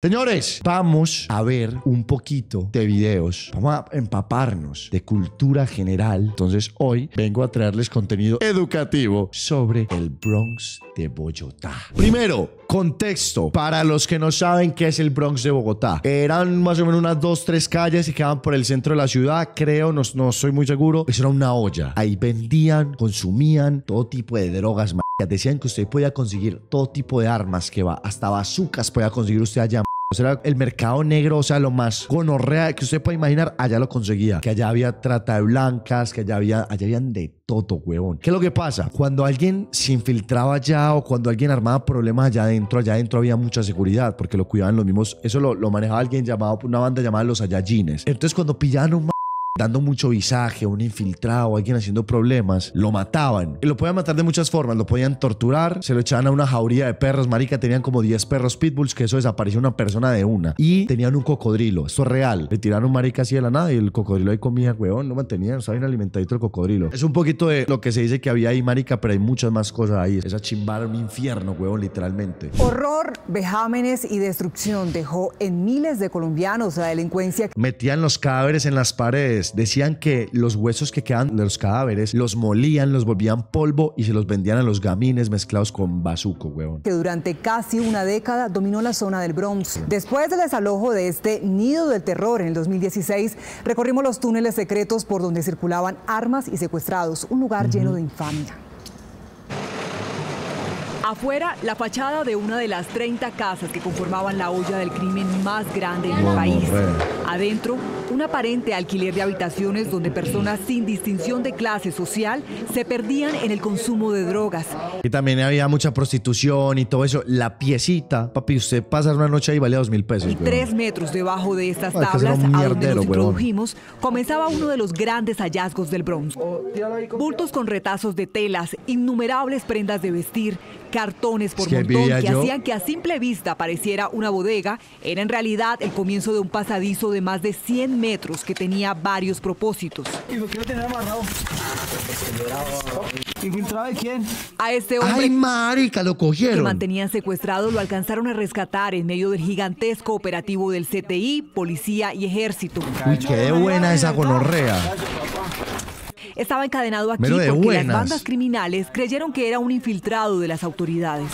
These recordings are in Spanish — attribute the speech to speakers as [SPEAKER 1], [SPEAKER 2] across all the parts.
[SPEAKER 1] Señores, vamos a ver un poquito de videos. Vamos a empaparnos de cultura general. Entonces, hoy vengo a traerles contenido educativo sobre el Bronx de Bogotá. Primero, contexto para los que no saben qué es el Bronx de Bogotá. Eran más o menos unas dos, tres calles y quedaban por el centro de la ciudad. Creo, no, no soy muy seguro. Eso era una olla. Ahí vendían, consumían todo tipo de drogas. Decían que usted podía conseguir todo tipo de armas que va, hasta bazucas podía conseguir usted allá. O sea, el mercado negro, o sea, lo más gonorrea que usted puede imaginar, allá lo conseguía. Que allá había trata de blancas, que allá había, allá habían de todo, huevón. ¿Qué es lo que pasa? Cuando alguien se infiltraba allá o cuando alguien armaba problemas allá adentro, allá adentro había mucha seguridad porque lo cuidaban los mismos. Eso lo, lo manejaba alguien llamado, una banda llamada los Ayayines. Entonces, cuando pillaban un dando mucho visaje, un infiltrado, alguien haciendo problemas, lo mataban. Y lo podían matar de muchas formas. Lo podían torturar, se lo echaban a una jauría de perros. Marica, tenían como 10 perros pitbulls, que eso desapareció una persona de una. Y tenían un cocodrilo. Esto es real. Le tiraron un marica así de la nada y el cocodrilo ahí comía, huevón. No mantenían, saben alimentadito el cocodrilo. Es un poquito de lo que se dice que había ahí, marica, pero hay muchas más cosas ahí. Esa chimbar un infierno, huevón, literalmente.
[SPEAKER 2] Horror, vejámenes y destrucción dejó en miles de colombianos la delincuencia.
[SPEAKER 1] Metían los cadáveres en las paredes decían que los huesos que quedan de los cadáveres los molían, los volvían polvo y se los vendían a los gamines mezclados con bazuco, huevón.
[SPEAKER 2] Que durante casi una década dominó la zona del Bronx. Después del desalojo de este nido del terror en el 2016, recorrimos los túneles secretos por donde circulaban armas y secuestrados, un lugar lleno de infamia. Afuera, la fachada de una de las 30 casas que conformaban la olla del crimen más grande en el país. Adentro, un aparente alquiler de habitaciones donde personas sin distinción de clase social se perdían en el consumo de drogas.
[SPEAKER 1] Y también había mucha prostitución y todo eso. La piecita, papi, usted pasa una noche ahí valía dos mil pesos.
[SPEAKER 2] Y tres metros debajo de estas tablas, a donde nos introdujimos, comenzaba uno de los grandes hallazgos del Bronx. Bultos con retazos de telas, innumerables prendas de vestir, cartones por montón que hacían que a simple vista pareciera una bodega, era en realidad el comienzo de un pasadizo de más de 100 metros que tenía varios propósitos.
[SPEAKER 3] ¿Y lo quiero tener amarrado? ¿Infiltrado de quién?
[SPEAKER 2] A este hombre
[SPEAKER 1] ¡Ay, marica! Lo cogieron.
[SPEAKER 2] que mantenían secuestrado lo alcanzaron a rescatar en medio del gigantesco operativo del CTI, policía y ejército.
[SPEAKER 1] Uy, qué buena esa gonorrea.
[SPEAKER 2] Estaba encadenado aquí porque
[SPEAKER 1] buenas.
[SPEAKER 2] las bandas criminales creyeron que era un infiltrado de las autoridades.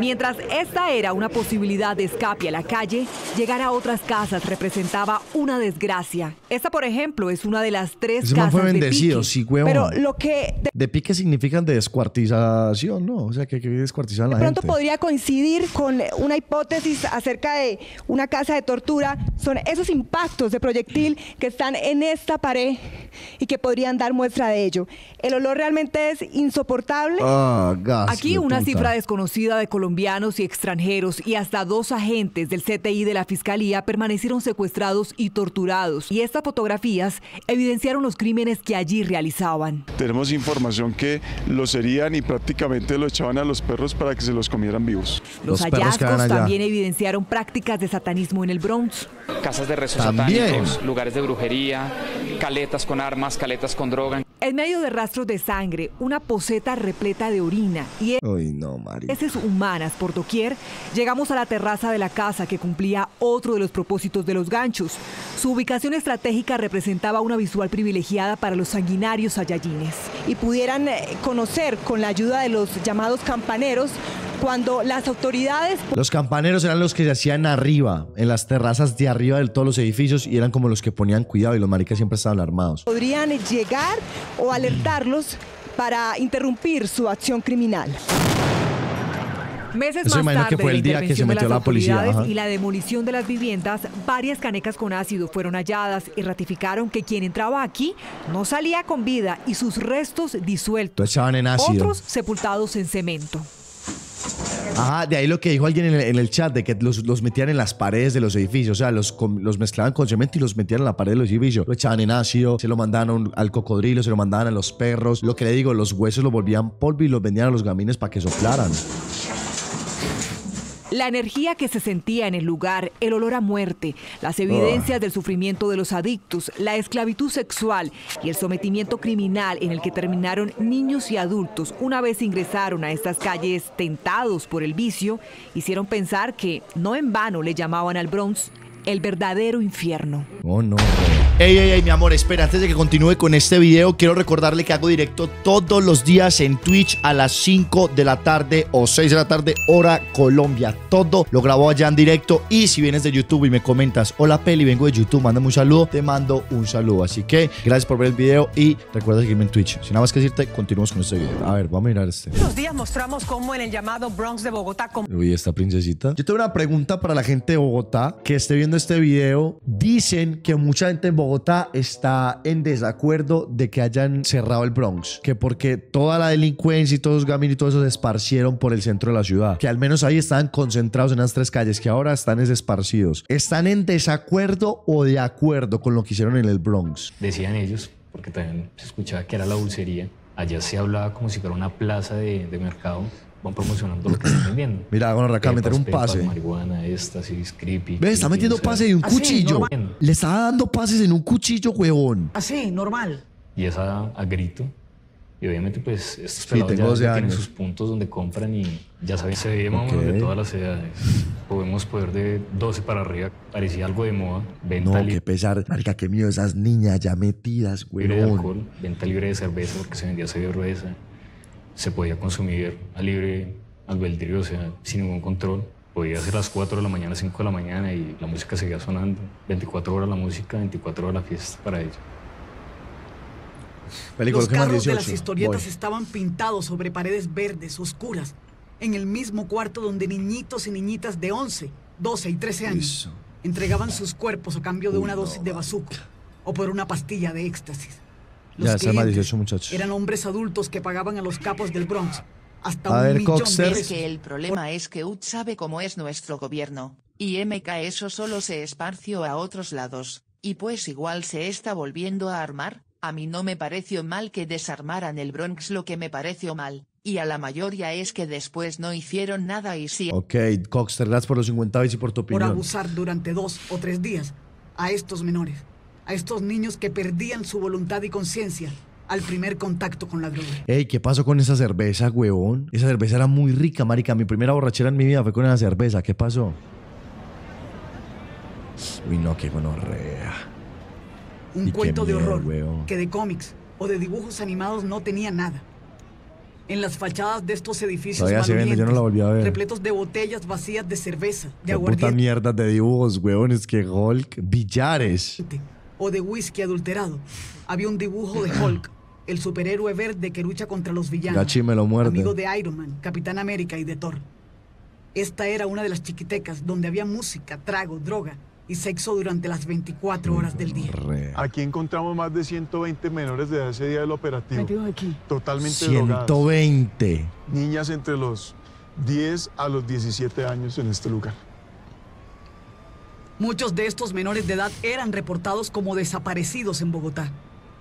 [SPEAKER 2] Mientras esta era una posibilidad de escape a la calle, llegar a otras casas representaba una desgracia. Esta, por ejemplo, es una de las tres
[SPEAKER 1] Ese
[SPEAKER 2] casas
[SPEAKER 1] fue
[SPEAKER 2] de
[SPEAKER 1] bendecido,
[SPEAKER 2] Pique.
[SPEAKER 1] sí, huevón.
[SPEAKER 2] Pero lo que de
[SPEAKER 1] De pique significan de descuartización, ¿no? O sea, que, que descuartizan a la
[SPEAKER 4] pronto
[SPEAKER 1] gente.
[SPEAKER 4] podría coincidir con una hipótesis acerca de una casa de tortura son esos impactos de proyectil que están en esta pared y que podrían dar muestra de ello. El olor realmente es insoportable.
[SPEAKER 1] Ah, gas,
[SPEAKER 2] Aquí
[SPEAKER 1] hueputa.
[SPEAKER 2] una cifra desconocida de colombianos y extranjeros y hasta dos agentes del CTI de la Fiscalía permanecieron secuestrados y torturados. Y estas fotografías evidenciaron los crímenes que allí realizaban.
[SPEAKER 5] Tenemos información que los herían y prácticamente lo echaban a los perros para que se los comieran vivos.
[SPEAKER 2] Los,
[SPEAKER 1] Los
[SPEAKER 2] hallazgos también evidenciaron prácticas de satanismo en el Bronx.
[SPEAKER 6] casas de rezos
[SPEAKER 1] También.
[SPEAKER 6] satánicos, lugares de brujería, caletas con armas, caletas con droga.
[SPEAKER 2] En medio de rastros de sangre, una poseta repleta de orina y
[SPEAKER 1] Uy, no, marica.
[SPEAKER 2] heces humanas por doquier, llegamos a la terraza de la casa que cumplía otro de los propósitos de los ganchos. Su ubicación estratégica representaba una visual privilegiada para los sanguinarios ayayines.
[SPEAKER 4] y pudieran eh, conocer con la ayuda de los llamados campaneros cuando las autoridades
[SPEAKER 1] Los campaneros eran los que se hacían arriba, en las terrazas de arriba de todos los edificios y eran como los que ponían cuidado y los maricas siempre estaban armados.
[SPEAKER 4] podrían llegar o alertarlos para interrumpir su acción criminal.
[SPEAKER 2] Meses
[SPEAKER 1] Eso
[SPEAKER 2] más tarde
[SPEAKER 1] que fue
[SPEAKER 2] de
[SPEAKER 1] el día que se
[SPEAKER 2] intervención de
[SPEAKER 1] metió
[SPEAKER 2] las
[SPEAKER 1] la policía,
[SPEAKER 2] autoridades
[SPEAKER 1] ajá.
[SPEAKER 2] y la demolición de las viviendas, varias canecas con ácido fueron halladas y ratificaron que quien entraba aquí no salía con vida y sus restos disueltos.
[SPEAKER 1] Echaban en ácido.
[SPEAKER 2] Otros sepultados en cemento.
[SPEAKER 1] Ajá, de ahí lo que dijo alguien en el, chat, de que los, metían en las paredes de los edificios, o sea, los, mezclaban con cemento y los metían en la pared de los edificios. Lo echaban en ácido, se lo mandaban al cocodrilo, se lo mandaban a los perros. Lo que le digo, los huesos los volvían polvo y los vendían a los gamines para que soplaran.
[SPEAKER 2] La energía que se sentía en el lugar, el olor a muerte, las evidencias del sufrimiento de los adictos, la esclavitud sexual y el sometimiento criminal en el que terminaron niños y adultos una vez ingresaron a estas calles tentados por el vicio, hicieron pensar que no en vano le llamaban al Bronx el verdadero infierno.
[SPEAKER 1] Oh, no.
[SPEAKER 7] Ey, ey, ey, mi amor, espera, antes de que continúe con este video, quiero recordarle que hago directo todos los días en Twitch a las 5 de la tarde o 6 de la tarde, hora Colombia. Todo lo grabo allá en directo. Y si vienes de YouTube y me comentas, hola Peli, vengo de YouTube, mándame un saludo, te mando un saludo. Así que gracias por ver el video y recuerda seguirme en Twitch. Sin nada más que decirte, continuamos con este video. A ver, vamos a mirar este.
[SPEAKER 8] Estos días mostramos cómo en el llamado Bronx de Bogotá.
[SPEAKER 1] Uy, esta princesita. Yo tengo una pregunta para la gente de Bogotá que esté viendo este video. Dicen que mucha gente en Bogotá está en desacuerdo de que hayan cerrado el Bronx, que porque toda la delincuencia y todos los gaminos y todo eso se esparcieron por el centro de la ciudad, que al menos ahí estaban concentrados en las tres calles, que ahora están esparcidos. ¿Están en desacuerdo o de acuerdo con lo que hicieron en el Bronx?
[SPEAKER 9] Decían ellos, porque también se escuchaba que era la dulcería. Allá se hablaba como si fuera una plaza de mercado van promocionando lo que están vendiendo.
[SPEAKER 1] Mira, bueno, acá meter un pase.
[SPEAKER 9] marihuana, éxtasis, creepy.
[SPEAKER 1] Ve, está metiendo pase de un cuchillo. Le estaba dando pases en un cuchillo, huevón.
[SPEAKER 8] Así, normal.
[SPEAKER 9] Y es a, grito. Y obviamente, pues, estos
[SPEAKER 1] sí, pelados ya
[SPEAKER 9] tienen sus puntos donde compran y ya saben, se ve okay. de todas las edades. Podemos poder de 12 para arriba. Parecía algo de moda.
[SPEAKER 1] Venta no, qué pesar. Marica, qué miedo esas niñas ya metidas, huevón.
[SPEAKER 9] Libre de alcohol, venta libre de cerveza porque se vendía cerveza se podía consumir a libre albedrío, o sea, sin ningún control. Podía ser las 4 de la mañana, 5 de la mañana y la música seguía sonando. 24 horas la música, 24 horas la fiesta para ellos.
[SPEAKER 8] Los carros de las historietas estaban pintados sobre paredes verdes, oscuras, en el mismo cuarto donde niñitos y niñitas de 11, 12 y 13 años entregaban sus cuerpos a cambio de una dosis de bazuco o por una pastilla de éxtasis. Los
[SPEAKER 1] clientes
[SPEAKER 8] eran hombres adultos que pagaban a los capos del Bronx hasta
[SPEAKER 1] a
[SPEAKER 8] un millón
[SPEAKER 1] de
[SPEAKER 10] que el problema es que UT sabe cómo es nuestro gobierno, y MK eso solo se esparció a otros lados, y pues igual se está volviendo a armar, a mí no me pareció mal que desarmaran el Bronx lo que me pareció mal, y a la mayoría es que después no hicieron nada y sí.
[SPEAKER 1] Ok, Coxter, gracias por los 50 y por tu opinión.
[SPEAKER 8] Por abusar durante dos o tres días a estos menores a estos niños que perdían su voluntad y conciencia al primer contacto con la droga.
[SPEAKER 1] Ey, ¿qué pasó con esa cerveza, huevón? Esa cerveza era muy rica, marica. Mi primera borrachera en mi vida fue con esa cerveza. ¿Qué pasó? Uy, no, qué gonorrea.
[SPEAKER 8] Un cuento de horror que de cómics o de dibujos animados no tenía nada. En las fachadas de estos edificios
[SPEAKER 1] yo no la volví a ver.
[SPEAKER 8] repletos de botellas vacías de cerveza, de aguardiente.
[SPEAKER 1] puta mierda de dibujos, huevones, que Hulk, billares
[SPEAKER 8] o de whisky adulterado. Había un dibujo de Hulk, el superhéroe verde que lucha contra los villanos.
[SPEAKER 1] me lo muerde.
[SPEAKER 8] Amigo de Iron Man, Capitán América y de Thor. Esta era una de las chiquitecas donde había música, trago, droga y sexo durante las 24 horas del día.
[SPEAKER 5] Aquí encontramos más de 120 menores de edad ese día del operativo.
[SPEAKER 8] aquí.
[SPEAKER 5] Totalmente
[SPEAKER 1] 120.
[SPEAKER 5] Niñas entre los 10 a los 17 años en este lugar.
[SPEAKER 8] Muchos de estos menores de edad eran reportados como desaparecidos en Bogotá.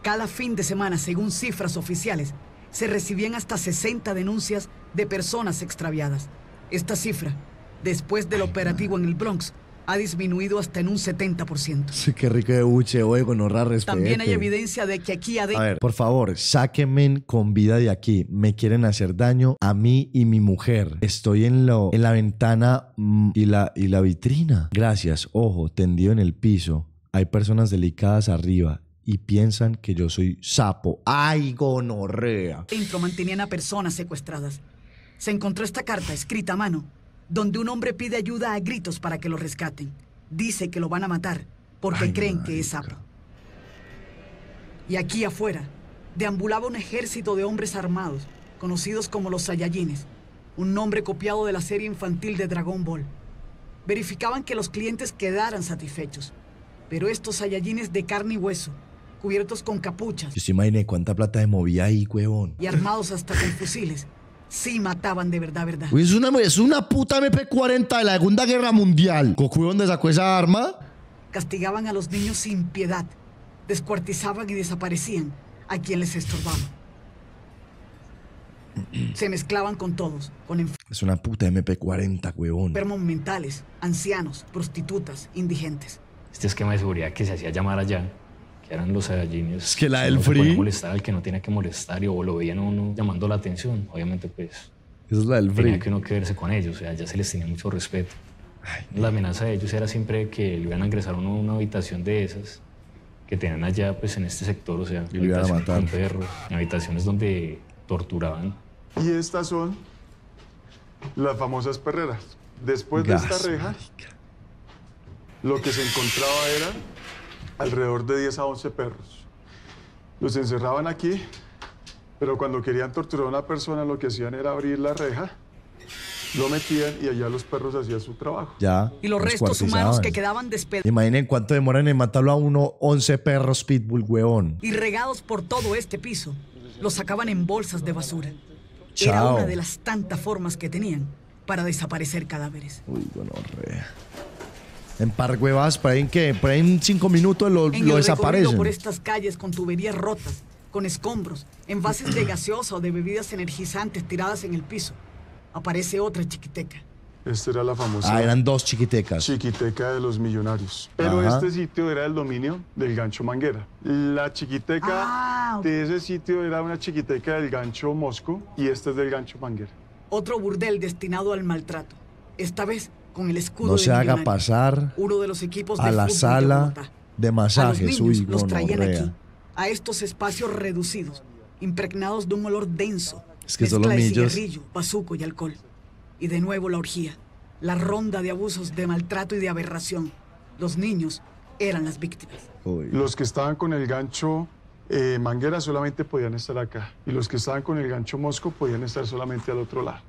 [SPEAKER 8] Cada fin de semana, según cifras oficiales, se recibían hasta 60 denuncias de personas extraviadas. Esta cifra, después del operativo en el Bronx, ha disminuido hasta en un 70%.
[SPEAKER 1] Sí, qué rico de buche, oye, no
[SPEAKER 8] También hay evidencia de que aquí adentro...
[SPEAKER 1] A ver, por favor, sáquenme con vida de aquí. Me quieren hacer daño a mí y mi mujer. Estoy en, lo, en la ventana mm, y, la, y la vitrina. Gracias, ojo, tendido en el piso. Hay personas delicadas arriba y piensan que yo soy sapo. ¡Ay, gonorrea!
[SPEAKER 8] Dentro mantenían a personas secuestradas. Se encontró esta carta escrita a mano donde un hombre pide ayuda a gritos para que lo rescaten. Dice que lo van a matar porque creen que es sapo. Y aquí afuera deambulaba un ejército de hombres armados, conocidos como los Saiyajines, un nombre copiado de la serie infantil de Dragon Ball. Verificaban que los clientes quedaran satisfechos, pero estos Saiyajines de carne y hueso, cubiertos con capuchas.
[SPEAKER 1] Yo se imaginé cuánta plata de movía ahí, huevón.
[SPEAKER 8] Y armados hasta con fusiles, sí mataban de verdad, verdad.
[SPEAKER 1] es, una, es una puta MP40 de la Segunda Guerra Mundial. ¿Cocuy dónde sacó esa arma?
[SPEAKER 8] Castigaban a los niños sin piedad. Descuartizaban y desaparecían a quien les estorbaba. Se mezclaban con todos, con
[SPEAKER 1] Es una puta MP40, huevón.
[SPEAKER 8] Enfermos mentales, ancianos, prostitutas, indigentes.
[SPEAKER 9] Este esquema de seguridad que se hacía llamar allá, que eran los Saiyajines.
[SPEAKER 1] Es que la del free.
[SPEAKER 9] molestar al que no tenía que molestar y o lo veían uno llamando la atención. Obviamente, pues.
[SPEAKER 1] Esa es la del free.
[SPEAKER 9] Tenía que uno que verse con ellos, o sea, ya se les tenía mucho respeto. la amenaza de ellos era siempre que le iban a ingresar a uno a una habitación de esas que tenían allá, pues en este sector, o sea,
[SPEAKER 1] y a matar.
[SPEAKER 9] con perros, habitaciones donde torturaban.
[SPEAKER 5] Y estas son las famosas perreras. Después de esta reja, lo que se encontraba era alrededor de 10 a 11 perros. Los encerraban aquí, pero cuando querían torturar a una persona lo que hacían era abrir la reja, lo metían y allá los perros hacían su trabajo.
[SPEAKER 1] Ya.
[SPEAKER 8] Y los restos humanos que quedaban despedazados.
[SPEAKER 1] Imaginen cuánto demoran en matarlo a uno 11 perros pitbull, hueón.
[SPEAKER 8] Y regados por todo este piso, los sacaban en bolsas de basura. Era una de las tantas formas que tenían para desaparecer cadáveres.
[SPEAKER 1] Uy, bueno, re. En Parguevas, por ahí en qué, por ahí en cinco minutos lo,
[SPEAKER 8] en
[SPEAKER 1] lo desaparecen.
[SPEAKER 8] por estas calles con tuberías rotas, con escombros, envases de gaseosa o de bebidas energizantes tiradas en el piso, aparece otra chiquiteca.
[SPEAKER 5] Esta era la famosa.
[SPEAKER 1] Ah, eran dos chiquitecas.
[SPEAKER 5] Chiquiteca de los millonarios. Pero este sitio era el dominio del gancho Manguera. La chiquiteca ah, de ese sitio era una chiquiteca del gancho Mosco y este es del gancho Manguera.
[SPEAKER 8] Otro burdel destinado al maltrato. Esta vez con el escudo
[SPEAKER 1] No se haga pasar
[SPEAKER 8] uno de los equipos
[SPEAKER 1] a la sala de, masajes.
[SPEAKER 8] A los, los traían aquí, a estos espacios reducidos, impregnados de un olor denso.
[SPEAKER 1] Es que los niños.
[SPEAKER 8] cigarrillo, bazuco y alcohol. Y de nuevo la orgía, la ronda de abusos, de maltrato y de aberración. Los niños eran las víctimas.
[SPEAKER 5] Los que estaban con el gancho eh, manguera solamente podían estar acá. Y los que estaban con el gancho mosco podían estar solamente al otro lado.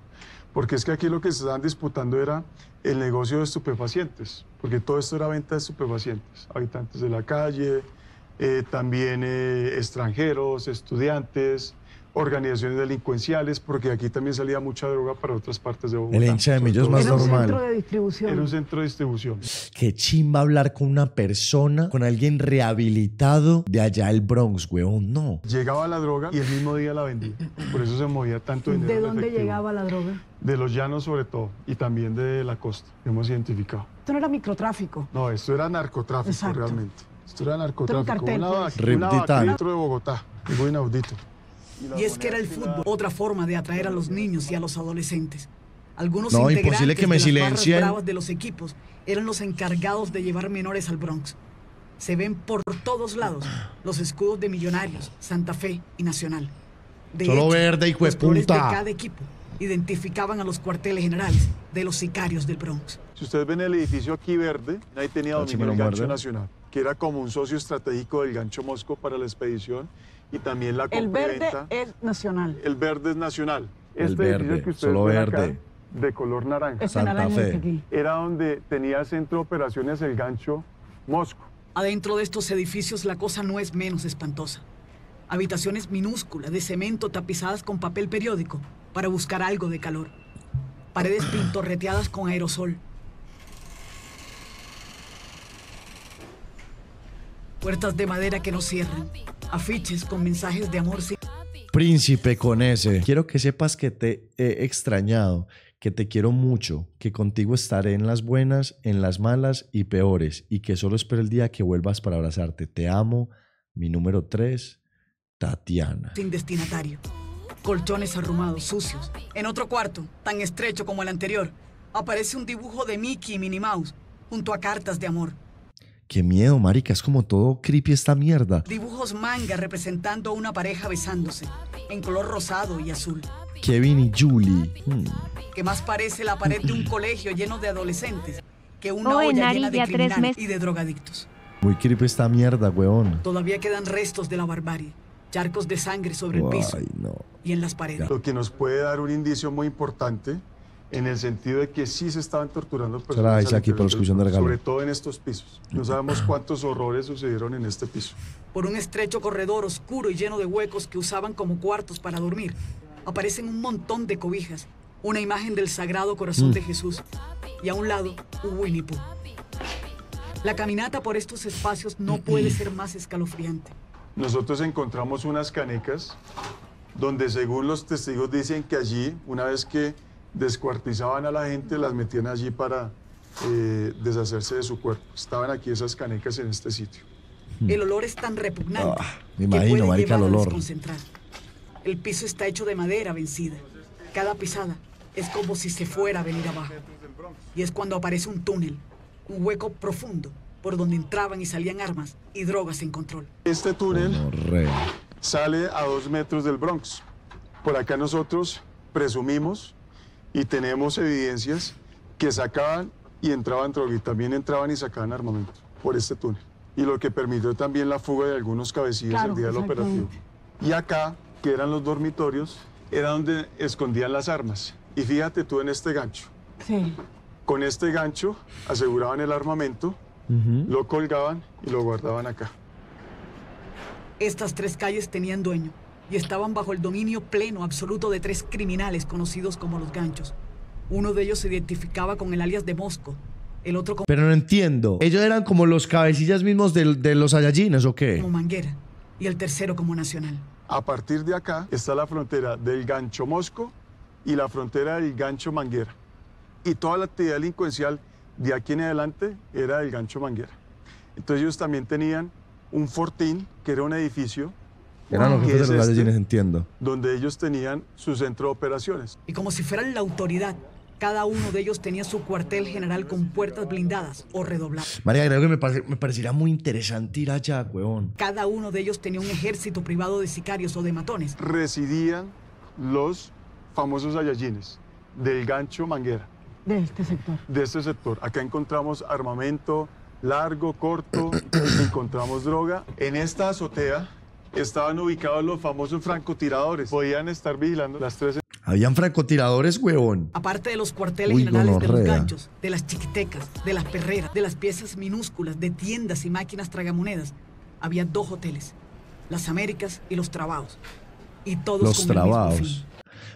[SPEAKER 5] Porque es que aquí lo que se estaban disputando era el negocio de estupefacientes. Porque todo esto era venta de estupefacientes. Habitantes de la calle, eh, también eh, extranjeros, estudiantes, organizaciones delincuenciales, porque aquí también salía mucha droga para otras partes de Bogotá.
[SPEAKER 1] El hincha de millos más normal. Era un
[SPEAKER 8] centro de distribución.
[SPEAKER 5] Era un centro de distribución.
[SPEAKER 1] Qué chimba hablar con una persona, con alguien rehabilitado de allá el Bronx, weón, no.
[SPEAKER 5] Llegaba la droga y el mismo día la vendía. Por eso se movía tanto dinero.
[SPEAKER 8] ¿De dónde llegaba la droga?
[SPEAKER 5] De los llanos sobre todo, y también de la costa, hemos identificado.
[SPEAKER 8] Esto no era microtráfico.
[SPEAKER 5] No, esto era narcotráfico realmente. Esto era narcotráfico.
[SPEAKER 8] Cartel,
[SPEAKER 5] una,
[SPEAKER 8] pues.
[SPEAKER 5] una dentro de Bogotá, algo inaudito.
[SPEAKER 8] Y es que era el fútbol otra forma de atraer a los niños y a los adolescentes. Algunos
[SPEAKER 1] no,
[SPEAKER 8] integrantes
[SPEAKER 1] que me
[SPEAKER 8] de
[SPEAKER 1] las
[SPEAKER 8] bravas de los equipos eran los encargados de llevar menores al Bronx. Se ven por todos lados los escudos de Millonarios, Santa Fe y Nacional.
[SPEAKER 1] De Solo verde, hijo de puta.
[SPEAKER 8] de cada equipo identificaban a los cuarteles generales de los sicarios del Bronx.
[SPEAKER 5] Si ustedes ven el edificio aquí verde, ahí tenía dominio el gancho nacional, que era como un socio estratégico del gancho Mosco para la expedición y también la
[SPEAKER 8] El verde es nacional.
[SPEAKER 5] El verde es nacional.
[SPEAKER 1] El este verde, que ustedes solo verde.
[SPEAKER 5] de color naranja.
[SPEAKER 8] Este Santa Fe.
[SPEAKER 5] Era donde tenía centro de operaciones el gancho Mosco.
[SPEAKER 8] Adentro de estos edificios la cosa no es menos espantosa. Habitaciones minúsculas de cemento tapizadas con papel periódico para buscar algo de calor. Paredes pintorreteadas con aerosol. Puertas de madera que no cierran afiches con mensajes de amor.
[SPEAKER 1] Príncipe con ese. Quiero que sepas que te he extrañado, que te quiero mucho, que contigo estaré en las buenas, en las malas y peores, y que solo espero el día que vuelvas para abrazarte. Te amo. Mi número 3, Tatiana.
[SPEAKER 8] Sin destinatario. Colchones arrumados, sucios. En otro cuarto, tan estrecho como el anterior, aparece un dibujo de Mickey y Minnie Mouse junto a cartas de amor.
[SPEAKER 1] Qué miedo, marica, es como todo creepy esta mierda.
[SPEAKER 8] Dibujos manga representando a una pareja besándose, en color rosado y azul.
[SPEAKER 1] Kevin y Julie.
[SPEAKER 8] Hmm. Que más parece la pared de un colegio lleno de adolescentes que una olla llena de criminales y de drogadictos.
[SPEAKER 1] Muy creepy esta mierda, weón.
[SPEAKER 8] Todavía quedan restos de la barbarie, charcos de sangre sobre el piso y en las paredes.
[SPEAKER 5] Lo que nos puede dar un indicio muy importante en el sentido de que sí se estaban torturando personas.
[SPEAKER 1] aquí por de
[SPEAKER 5] Sobre todo en estos pisos. No sabemos cuántos horrores sucedieron en este piso.
[SPEAKER 8] Por un estrecho corredor oscuro y lleno de huecos que usaban como cuartos para dormir, aparecen un montón de cobijas, una imagen del Sagrado Corazón mm. de Jesús y a un lado un Winnie Pooh. La caminata por estos espacios no puede ser más escalofriante.
[SPEAKER 5] Nosotros encontramos unas canecas donde según los testigos dicen que allí, una vez que descuartizaban a la gente, las metían allí para eh, deshacerse de su cuerpo. Estaban aquí esas canecas en este sitio.
[SPEAKER 8] El olor es tan repugnante
[SPEAKER 1] Ah, me imagino,
[SPEAKER 8] que puede
[SPEAKER 1] marica, el
[SPEAKER 8] a
[SPEAKER 1] olor.
[SPEAKER 8] desconcentrar. El piso está hecho de madera vencida. Cada pisada es como si se fuera a venir abajo. Y es cuando aparece un túnel, un hueco profundo, por donde entraban y salían armas y drogas sin control.
[SPEAKER 5] Este túnel sale a dos metros del Bronx. Por acá nosotros presumimos y tenemos evidencias que sacaban y entraban droga y también entraban y sacaban armamento por este túnel. Y lo que permitió también la fuga de algunos cabecillas
[SPEAKER 11] Claro,
[SPEAKER 5] el día del operativo. Y acá, que eran los dormitorios, era donde escondían las armas. Y fíjate tú en este gancho.
[SPEAKER 11] Sí.
[SPEAKER 5] Con este gancho aseguraban el armamento, lo colgaban y lo guardaban acá.
[SPEAKER 8] Estas tres calles tenían dueño y estaban bajo el dominio pleno absoluto de tres criminales conocidos como los ganchos. Uno de ellos se identificaba con el alias de Mosco, el otro como,
[SPEAKER 1] Pero no entiendo. ¿Ellos eran como los cabecillas mismos del- de, los Saiyajines o qué?
[SPEAKER 8] como Manguera y el tercero como Nacional.
[SPEAKER 5] A partir de acá está la frontera del gancho Mosco y la frontera del gancho Manguera. Y toda la actividad delincuencial de aquí en adelante era del gancho Manguera. Entonces ellos también tenían un fortín, que era un edificio,
[SPEAKER 1] Eran los
[SPEAKER 5] que
[SPEAKER 1] jefes de los
[SPEAKER 5] este,
[SPEAKER 1] entiendo.
[SPEAKER 5] donde ellos tenían su centro de operaciones.
[SPEAKER 8] Y como si fueran la autoridad, cada uno de ellos tenía su cuartel general con puertas blindadas o redobladas.
[SPEAKER 1] María, creo que me, parece- me parecería muy interesante ir allá, huevón.
[SPEAKER 8] Cada uno de ellos tenía un ejército privado de sicarios o de matones.
[SPEAKER 5] Residían los famosos Saiyajines del gancho Manguera.
[SPEAKER 11] De este sector.
[SPEAKER 5] de este sector. Acá encontramos armamento largo, corto, encontramos droga. En esta azotea estaban ubicados los famosos francotiradores. Podían estar vigilando las tres
[SPEAKER 1] Habían francotiradores, huevón.
[SPEAKER 8] Aparte de los cuarteles
[SPEAKER 1] Uy,
[SPEAKER 8] generales de los ganchos, de las chiquitecas, de las perreras, de las piezas minúsculas, de tiendas y máquinas tragamonedas, había dos hoteles, las Américas y los Trabados. Y todos
[SPEAKER 1] Los
[SPEAKER 8] con el mismo
[SPEAKER 1] trabados.
[SPEAKER 8] fin.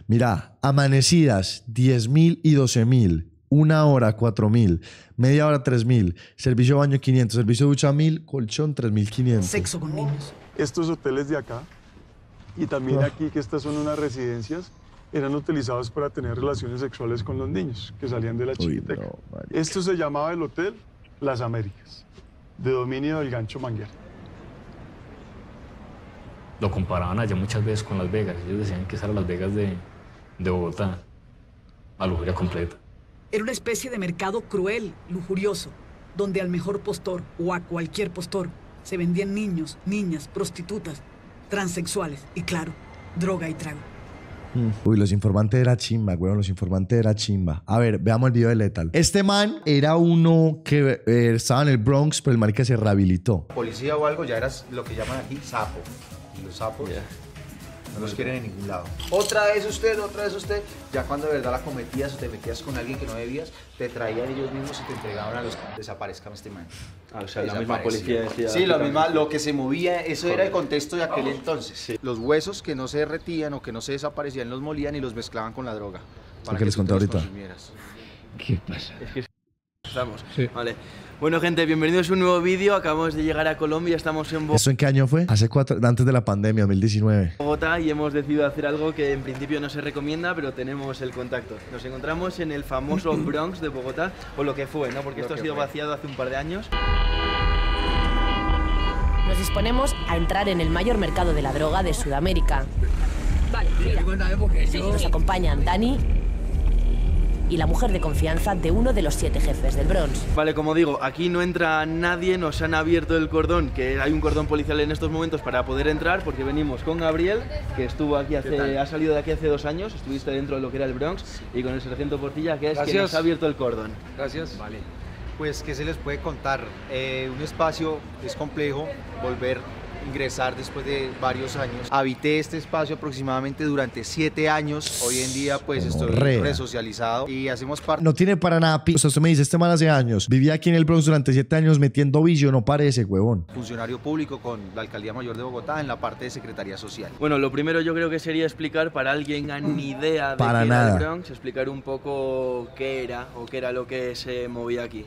[SPEAKER 1] Mira, amanecidas 10.000 y 12.000. Una hora 4.000. Media hora 3.000. Servicio de baño 500. Servicio de ducha 1.000. Colchón 3.500.
[SPEAKER 8] Sexo con niños.
[SPEAKER 5] Estos hoteles de acá y también
[SPEAKER 1] Ah.
[SPEAKER 5] aquí, que estas son unas residencias, eran utilizados para tener relaciones sexuales con los niños que salían de la chiquiteca. Esto se llamaba el Hotel Las Américas, de dominio del gancho Manguera.
[SPEAKER 9] Lo comparaban allá muchas veces con Las Vegas. Ellos decían que esa era Las Vegas de, de Bogotá. A lujuria completa.
[SPEAKER 8] Era una especie de mercado cruel, lujurioso, donde al mejor postor o a cualquier postor se vendían niños, niñas, prostitutas, transexuales y claro, droga y trago.
[SPEAKER 1] Mm. Uy, los informantes era chimba, weón. Los informantes era chimba. A ver, veamos el video de Lethal. Este man era uno que eh, estaba en el Bronx, pero el marica se rehabilitó.
[SPEAKER 12] policía o algo, ya eras lo que llaman aquí sapo. Y los sapos no los quieren en ningún lado. Otra vez usted, otra vez usted. Ya cuando de verdad la cometías o te metías con alguien que no debías, te traían ellos mismos y te entregaban a los desaparezcan este man.
[SPEAKER 13] Ah, o sea, la misma policía decía-
[SPEAKER 12] Sí, la misma, lo que se movía, eso era el contexto de aquel entonces. Los huesos que no se derretían o que no se desaparecían los molían y los mezclaban con la droga.
[SPEAKER 1] Lo que les
[SPEAKER 12] tú
[SPEAKER 1] conté ahorita.
[SPEAKER 13] ¿Qué pasa? Es que estamos. Vale. Bueno, gente, bienvenidos a un nuevo vídeo. Acabamos de llegar a Colombia, estamos en
[SPEAKER 1] ¿Eso en qué año fue? Hace cuatro, antes de la pandemia, 2019.
[SPEAKER 13] Bogotá y hemos decidido hacer algo que en principio no se recomienda, pero tenemos el contacto. Nos encontramos en el famoso Bronx de Bogotá, o lo que fue, ¿no? Porque
[SPEAKER 14] Lo
[SPEAKER 13] esto ha sido
[SPEAKER 14] fue.
[SPEAKER 13] vaciado hace un par de años.
[SPEAKER 14] Nos disponemos a entrar en el mayor mercado de la droga de Sudamérica. Nos acompañan Dani y la mujer de confianza de uno de los siete jefes del Bronx.
[SPEAKER 13] Vale, como digo, aquí no entra nadie, nos han abierto el cordón, que hay un cordón policial en estos momentos para poder entrar, porque venimos con Gabriel, que estuvo aquí
[SPEAKER 12] ¿Qué
[SPEAKER 13] hace, ha salido de aquí hace dos años, estuviste dentro de lo que era el Bronx, y con el sargento Portilla, que es quien
[SPEAKER 12] Gracias.
[SPEAKER 13] nos ha abierto el cordón.
[SPEAKER 12] Gracias. Vale. Pues, ¿qué se les puede contar? Eh, un espacio es complejo, volver ingresar después de varios años. Habité este espacio aproximadamente durante siete años. Hoy en día, pues, estoy resocializado y hacemos parte...
[SPEAKER 1] No tiene para nada. pi- O sea, usted me dice, este man hace años. Vivía aquí en el Bronx durante siete años metiendo vicio. No parece, huevón.
[SPEAKER 12] funcionario público con la Alcaldía Mayor de Bogotá en la parte de Secretaría Social.
[SPEAKER 13] Bueno, lo primero yo creo que sería explicar para alguien a ni idea de
[SPEAKER 1] Para
[SPEAKER 13] qué era
[SPEAKER 1] nada.
[SPEAKER 13] el Bronx, explicar un poco qué era o qué era lo que se movía aquí.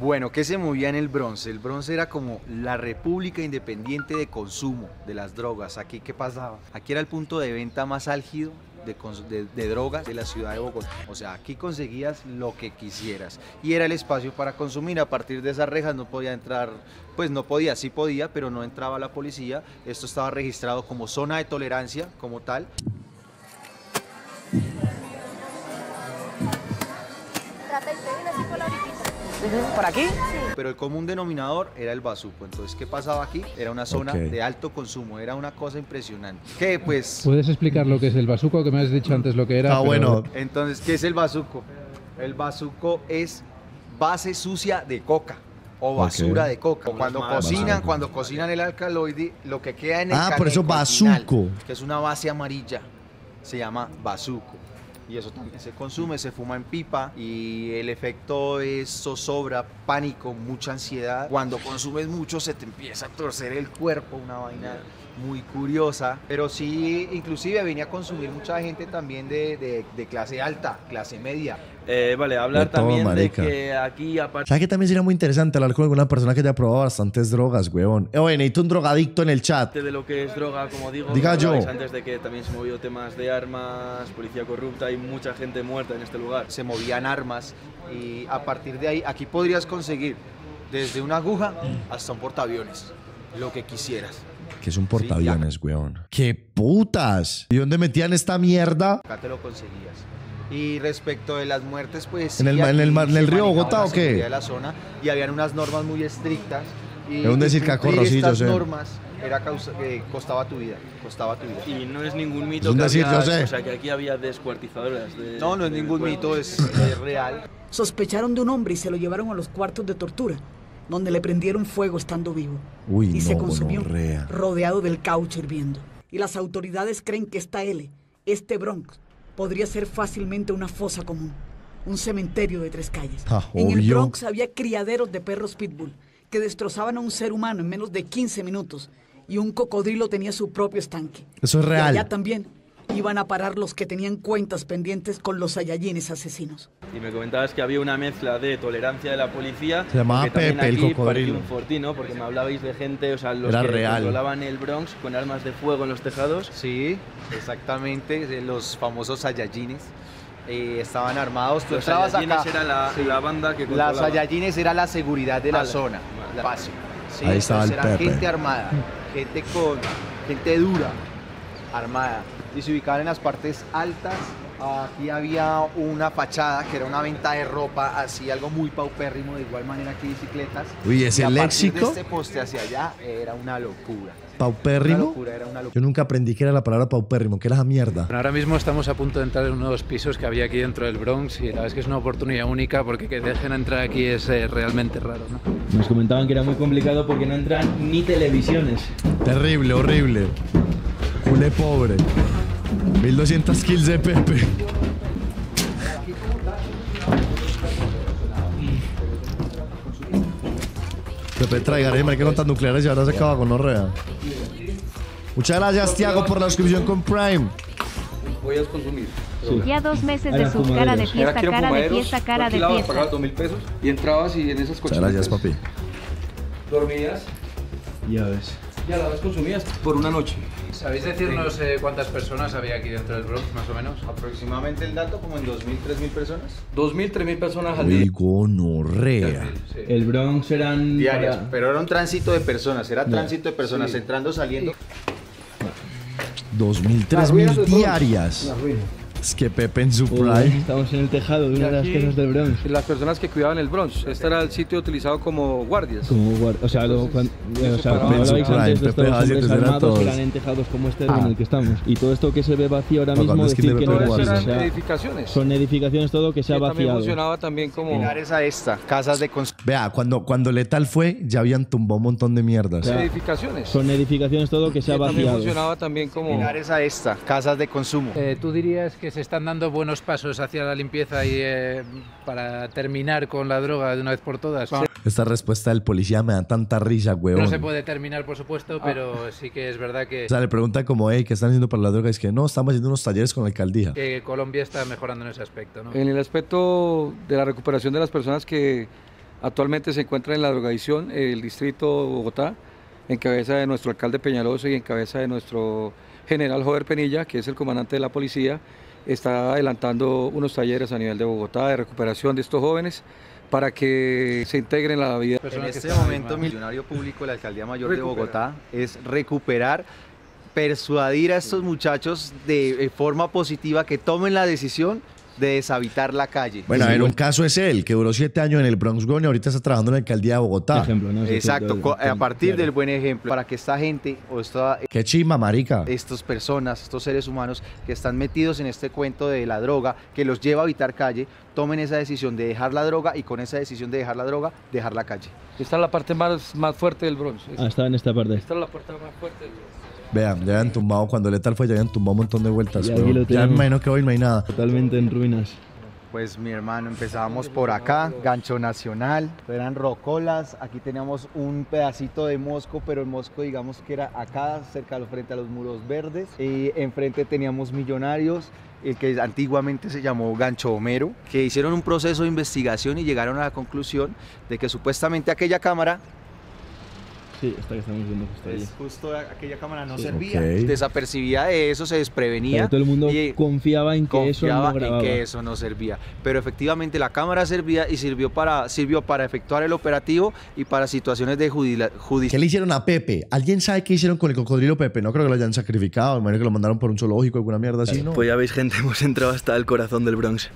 [SPEAKER 12] Bueno, ¿qué se movía en el bronce? El bronce era como la república independiente de consumo de las drogas. Aquí, ¿qué pasaba? Aquí era el punto de venta más álgido de, drogas de la ciudad de Bogotá. O sea, aquí conseguías lo que quisieras y era el espacio para consumir. A partir de esas rejas no podía entrar, pues no podía, sí podía, pero no entraba la policía. Esto estaba registrado como zona de tolerancia, como tal.
[SPEAKER 15] ¿Por aquí?
[SPEAKER 12] Pero el común denominador era el bazuco. Entonces, ¿qué pasaba aquí? Era una zona de alto consumo, era una cosa impresionante. ¿Qué, pues...
[SPEAKER 11] ¿Puedes explicar lo que es el bazuco? Que me has dicho antes lo que era.
[SPEAKER 12] Ah, bueno. Entonces, ¿qué es el bazuco? El bazuco es base sucia de coca o basura de coca. Cuando cocinan, cuando cocinan el alcaloide, lo que queda en el
[SPEAKER 1] Ah, por eso bazuco.
[SPEAKER 12] que es una base amarilla, se llama bazuco y eso también se consume, se fuma en pipa y el efecto es zozobra, pánico, mucha ansiedad. Cuando consumes mucho se te empieza a torcer el cuerpo, una vaina muy curiosa, pero sí, inclusive venía a consumir mucha gente también de, de, clase alta, clase media.
[SPEAKER 13] Eh, vale, hablar también de que aquí aparte...
[SPEAKER 1] ¿Sabes que también sería muy interesante hablar con alguna persona que haya probado bastantes drogas, weón? Eh, oye, necesito un drogadicto en el chat.
[SPEAKER 13] De lo que es droga, como digo,
[SPEAKER 1] Diga yo.
[SPEAKER 13] antes de que también se movió temas de armas, policía corrupta y mucha gente muerta en este lugar.
[SPEAKER 12] Se movían armas y a partir de ahí, aquí podrías conseguir desde una aguja hasta un portaaviones, lo que quisieras
[SPEAKER 1] que es un portaaviones, weón. ¡Qué putas! ¿Y dónde metían esta mierda?
[SPEAKER 12] Acá te lo conseguías. Y respecto de las muertes, pues.
[SPEAKER 1] ¿En el, en el, en el río Bogotá o qué?
[SPEAKER 12] De la zona y habían unas normas muy estrictas. Y
[SPEAKER 1] es un decir cacorrocillo,
[SPEAKER 12] estas normas era causa, eh, costaba tu vida, costaba tu vida.
[SPEAKER 13] Y no es ningún mito es que decir, había, sé. o sea, que aquí había descuartizadoras. De,
[SPEAKER 12] no, no es ningún mito, es, es real.
[SPEAKER 8] Sospecharon de un hombre y se lo llevaron a los cuartos de tortura donde le prendieron fuego estando vivo.
[SPEAKER 1] y
[SPEAKER 8] se consumió rodeado del caucho hirviendo. Y las autoridades creen que esta L, este Bronx, podría ser fácilmente una fosa común, un cementerio de tres calles.
[SPEAKER 1] Ah,
[SPEAKER 8] en el Bronx había criaderos de perros pitbull que destrozaban a un ser humano en menos de 15 minutos y un cocodrilo tenía su propio estanque.
[SPEAKER 1] Eso es real.
[SPEAKER 8] Y allá también iban a parar los que tenían cuentas pendientes con los Saiyajines asesinos.
[SPEAKER 13] Y me comentabas que había una mezcla de tolerancia de la policía.
[SPEAKER 1] Se llamaba Pepe el cocodrilo.
[SPEAKER 13] un fortino, porque me hablabais de gente, o sea, los que controlaban el Bronx con armas de fuego en los tejados.
[SPEAKER 12] Sí, exactamente, los famosos Saiyajines. Eh, estaban armados.
[SPEAKER 13] Tú los Saiyajines era la, banda que
[SPEAKER 12] controlaba. Las Saiyajines era la seguridad de la zona, la espacio.
[SPEAKER 1] Ahí estaba el era
[SPEAKER 12] gente armada, gente con gente dura, armada y se ubicaban en las partes altas. Aquí había una fachada que era una venta de ropa, así algo muy paupérrimo, de igual manera que bicicletas.
[SPEAKER 1] Uy, ese
[SPEAKER 12] y a
[SPEAKER 1] léxico.
[SPEAKER 12] De este poste hacia allá era una locura.
[SPEAKER 1] ¿Paupérrimo? Yo nunca aprendí que era la palabra paupérrimo, que era esa mierda.
[SPEAKER 11] ahora mismo estamos a punto de entrar en uno de los pisos que había aquí dentro del Bronx y la verdad es que es una oportunidad única porque que dejen entrar aquí es eh, realmente raro. ¿no?
[SPEAKER 13] Nos comentaban que era muy complicado porque no entran ni televisiones.
[SPEAKER 1] Terrible, horrible. Culé pobre. 1200 kills de Pepe. Pepe traiga, hay que contar nucleares y ahora se acaba con Orrea. Muchas gracias, Tiago, por la suscripción con Prime.
[SPEAKER 13] Voy a consumir.
[SPEAKER 16] Ya dos meses de su cara de fiesta, cara de fiesta, cara de fiesta.
[SPEAKER 13] Pagabas dos mil pesos y entrabas y en esas
[SPEAKER 1] Muchas gracias, papi.
[SPEAKER 13] Dormías.
[SPEAKER 11] Ya ves.
[SPEAKER 13] Ya las consumías por una noche.
[SPEAKER 11] ¿Sabéis decirnos eh, cuántas personas había aquí dentro del Bronx, más o menos?
[SPEAKER 12] Aproximadamente el dato, como en 2.000, 3.000 personas.
[SPEAKER 13] 2.000, 3.000 personas al día.
[SPEAKER 1] gonorrea.
[SPEAKER 13] El Bronx eran...
[SPEAKER 12] Diarias, pero era un tránsito de personas, era tránsito de personas entrando, saliendo.
[SPEAKER 1] 2.000, 3.000 diarias. Es que Pepe en su prime.
[SPEAKER 13] Estamos en el tejado de una de las casas del Bronx. Las personas que cuidaban el Bronx. Este era el sitio utilizado como guardias.
[SPEAKER 11] Como guardias. O sea, lo, cuando, o sea, cuando hablabais antes de estos hombres armados que eran en tejados como este ah. en el que estamos. Y todo esto que se ve vacío ahora mismo, decir que no
[SPEAKER 13] es o sea, edificaciones.
[SPEAKER 11] Son edificaciones todo que se ha vaciado. También
[SPEAKER 13] funcionaba también como...
[SPEAKER 12] A esta, casas de.
[SPEAKER 1] Vea, cuando, cuando Letal fue, ya habían tumbado un montón de mierdas.
[SPEAKER 13] edificaciones.
[SPEAKER 11] Son edificaciones todo que se ha vaciado. También
[SPEAKER 13] funcionaba también como...
[SPEAKER 12] A esta, casas de consumo.
[SPEAKER 11] Eh, ¿Tú dirías que se están dando buenos pasos hacia la limpieza y eh, para terminar con la droga de una vez por todas.
[SPEAKER 1] Esta respuesta del policía me da tanta risa, weón.
[SPEAKER 11] No se puede terminar, por supuesto, pero sí que es verdad que...
[SPEAKER 1] O sea, le pregunta como, hey, ¿qué están haciendo para la droga? Y es que no, estamos haciendo unos talleres con la alcaldía.
[SPEAKER 11] Que Colombia está mejorando en ese aspecto, ¿no?
[SPEAKER 13] En el aspecto de la recuperación de las personas que
[SPEAKER 17] Actualmente se encuentra en la drogadicción el distrito de Bogotá, en cabeza de nuestro alcalde Peñaloso y en cabeza de nuestro general Joder Penilla, que es el comandante de la policía, está adelantando unos talleres a nivel de Bogotá de recuperación de estos jóvenes para que se integren a la vida.
[SPEAKER 12] En este momento, millonario público de la Alcaldía Mayor de Bogotá es recuperar persuadir a estos muchachos de forma positiva que tomen la decisión de deshabitar la calle.
[SPEAKER 1] Bueno, a ver, un caso es él, que duró siete años en el Bronx y ahorita está trabajando en la alcaldía de Bogotá.
[SPEAKER 12] Ejemplo, ¿no? Exacto, a partir del buen ejemplo, para que esta gente o esta...
[SPEAKER 1] Qué chima, marica.
[SPEAKER 12] Estas personas, estos seres humanos que están metidos en este cuento de la droga, que los lleva a habitar calle, tomen esa decisión de dejar la droga y con esa decisión de dejar la droga, dejar la calle.
[SPEAKER 17] Esta es la parte más, más fuerte del Bronx.
[SPEAKER 11] Ah, está en esta parte.
[SPEAKER 17] Esta es la parte más fuerte del Bronx.
[SPEAKER 1] Vean, ya habían tumbado, cuando Letal fue, ya habían tumbado un montón de vueltas. ya menos que hoy no hay nada.
[SPEAKER 11] Totalmente en ruinas.
[SPEAKER 12] Pues mi hermano, empezábamos por acá, gancho nacional, eran rocolas, aquí teníamos un pedacito de mosco, pero el mosco digamos que era acá, cerca de frente a los muros verdes, y enfrente teníamos millonarios, el que antiguamente se llamó Gancho Homero, que hicieron un proceso de investigación y llegaron a la conclusión de que supuestamente aquella cámara
[SPEAKER 11] Sí, esta que estamos viendo justo ahí.
[SPEAKER 12] justo aquella cámara no servía. Desapercibía de eso, se desprevenía.
[SPEAKER 11] Pero todo el mundo confiaba en que eso no grababa.
[SPEAKER 12] en que eso no servía. Pero efectivamente la cámara servía y sirvió para, sirvió para efectuar el operativo y para situaciones de judicia.
[SPEAKER 1] ¿Qué le hicieron a Pepe? ¿Alguien sabe qué hicieron con el cocodrilo Pepe? No creo que lo hayan sacrificado. Imagino que lo mandaron por un zoológico o alguna mierda así, ¿no?
[SPEAKER 11] Pues ya veis, gente, hemos entrado hasta el corazón del Bronx.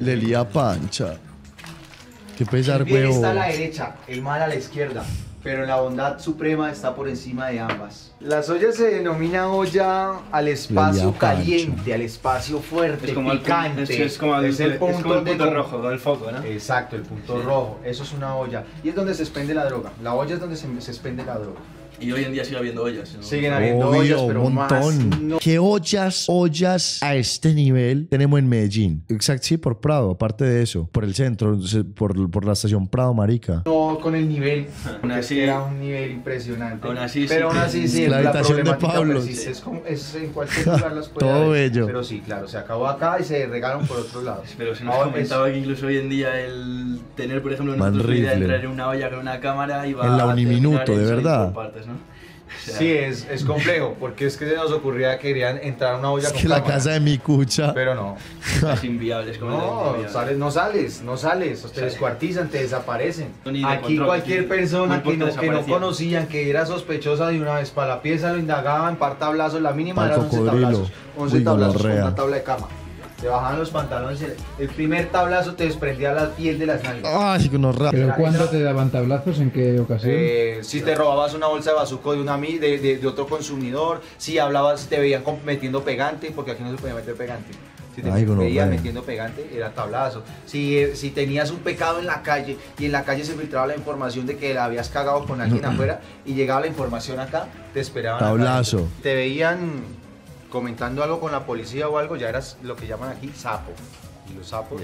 [SPEAKER 1] Le lía pancha. Qué pesar,
[SPEAKER 12] el bien
[SPEAKER 1] huevo.
[SPEAKER 12] está a la derecha, el mal a la izquierda, pero la bondad suprema está por encima de ambas. Las ollas se denomina olla al espacio caliente, al espacio fuerte,
[SPEAKER 13] es como
[SPEAKER 12] picante.
[SPEAKER 13] El, es, como el,
[SPEAKER 12] es el punto,
[SPEAKER 13] es como el punto rojo, con el foco, ¿no?
[SPEAKER 12] Exacto, el punto rojo. Eso es una olla. Y es donde se expende la droga. La olla es donde se, se expende la droga.
[SPEAKER 13] Y hoy en día sigue habiendo ollas. ¿no?
[SPEAKER 12] Siguen habiendo ollas, pero
[SPEAKER 1] un montón.
[SPEAKER 12] más. No.
[SPEAKER 1] ¿Qué ollas, ollas a este nivel tenemos en Medellín? Exacto, sí, por Prado, aparte de eso. Por el centro, por, por la estación Prado, marica.
[SPEAKER 12] No con el nivel,
[SPEAKER 13] Aún
[SPEAKER 12] que
[SPEAKER 13] así-
[SPEAKER 12] era un nivel impresionante.
[SPEAKER 13] Aún así,
[SPEAKER 12] pero
[SPEAKER 13] sí.
[SPEAKER 12] aún así, sí,
[SPEAKER 1] La
[SPEAKER 12] la,
[SPEAKER 1] habitación de
[SPEAKER 12] problemática
[SPEAKER 1] Pablo.
[SPEAKER 12] persiste. Es, como- es en cualquier lugar las puede
[SPEAKER 1] Todo
[SPEAKER 12] haber.
[SPEAKER 1] bello.
[SPEAKER 12] Pero sí, claro, se acabó acá y se regaron por otro lado.
[SPEAKER 13] Pero se nos
[SPEAKER 12] Ahora
[SPEAKER 13] comentaba que incluso hoy en día el tener, por ejemplo, la idea de
[SPEAKER 1] rifle.
[SPEAKER 13] entrar en una olla con una cámara y va
[SPEAKER 1] En la uniminuto, de verdad.
[SPEAKER 13] por partes,
[SPEAKER 12] Sí, es, es complejo, porque es que se nos ocurría que querían entrar a una olla
[SPEAKER 1] Es
[SPEAKER 12] con
[SPEAKER 1] que la casa de mi cucha.
[SPEAKER 12] Pero no.
[SPEAKER 13] es inviable, es como
[SPEAKER 12] No,
[SPEAKER 13] inviable.
[SPEAKER 12] sales, no sales, no sales, te descuartizan, te desaparecen.
[SPEAKER 13] De
[SPEAKER 12] Aquí
[SPEAKER 13] control,
[SPEAKER 12] cualquier
[SPEAKER 13] sí.
[SPEAKER 12] persona que no, que no conocían, que era sospechosa de una vez para la pieza, lo indagaban, par tablazos, la mínima eran 11
[SPEAKER 1] cocodrilo.
[SPEAKER 12] tablazos. 11
[SPEAKER 1] Uy,
[SPEAKER 12] tablazos con una tabla de cama. Te bajaban los pantalones, el- el primer tablazo te desprendía la piel de las nalgas.
[SPEAKER 1] Ay, que nos ra-
[SPEAKER 18] ¿Pero cuándo te daban tablazos? ¿En qué ocasión?
[SPEAKER 12] Eh, si te robabas una bolsa de bazuco de, una, de, de- de otro consumidor, si hablabas, te veían metiendo pegante, porque aquí no se podía meter pegante. Si te
[SPEAKER 1] Ay,
[SPEAKER 12] veían metiendo pegante, era tablazo. Si, eh, si tenías un pecado en la calle y en la calle se filtraba la información de que la habías cagado con alguien afuera y llegaba la información acá, te esperaban. acá
[SPEAKER 1] Tablazo.
[SPEAKER 12] Te veían comentando algo con la policía o algo, ya eras lo que llaman aquí sapo. Y los sapos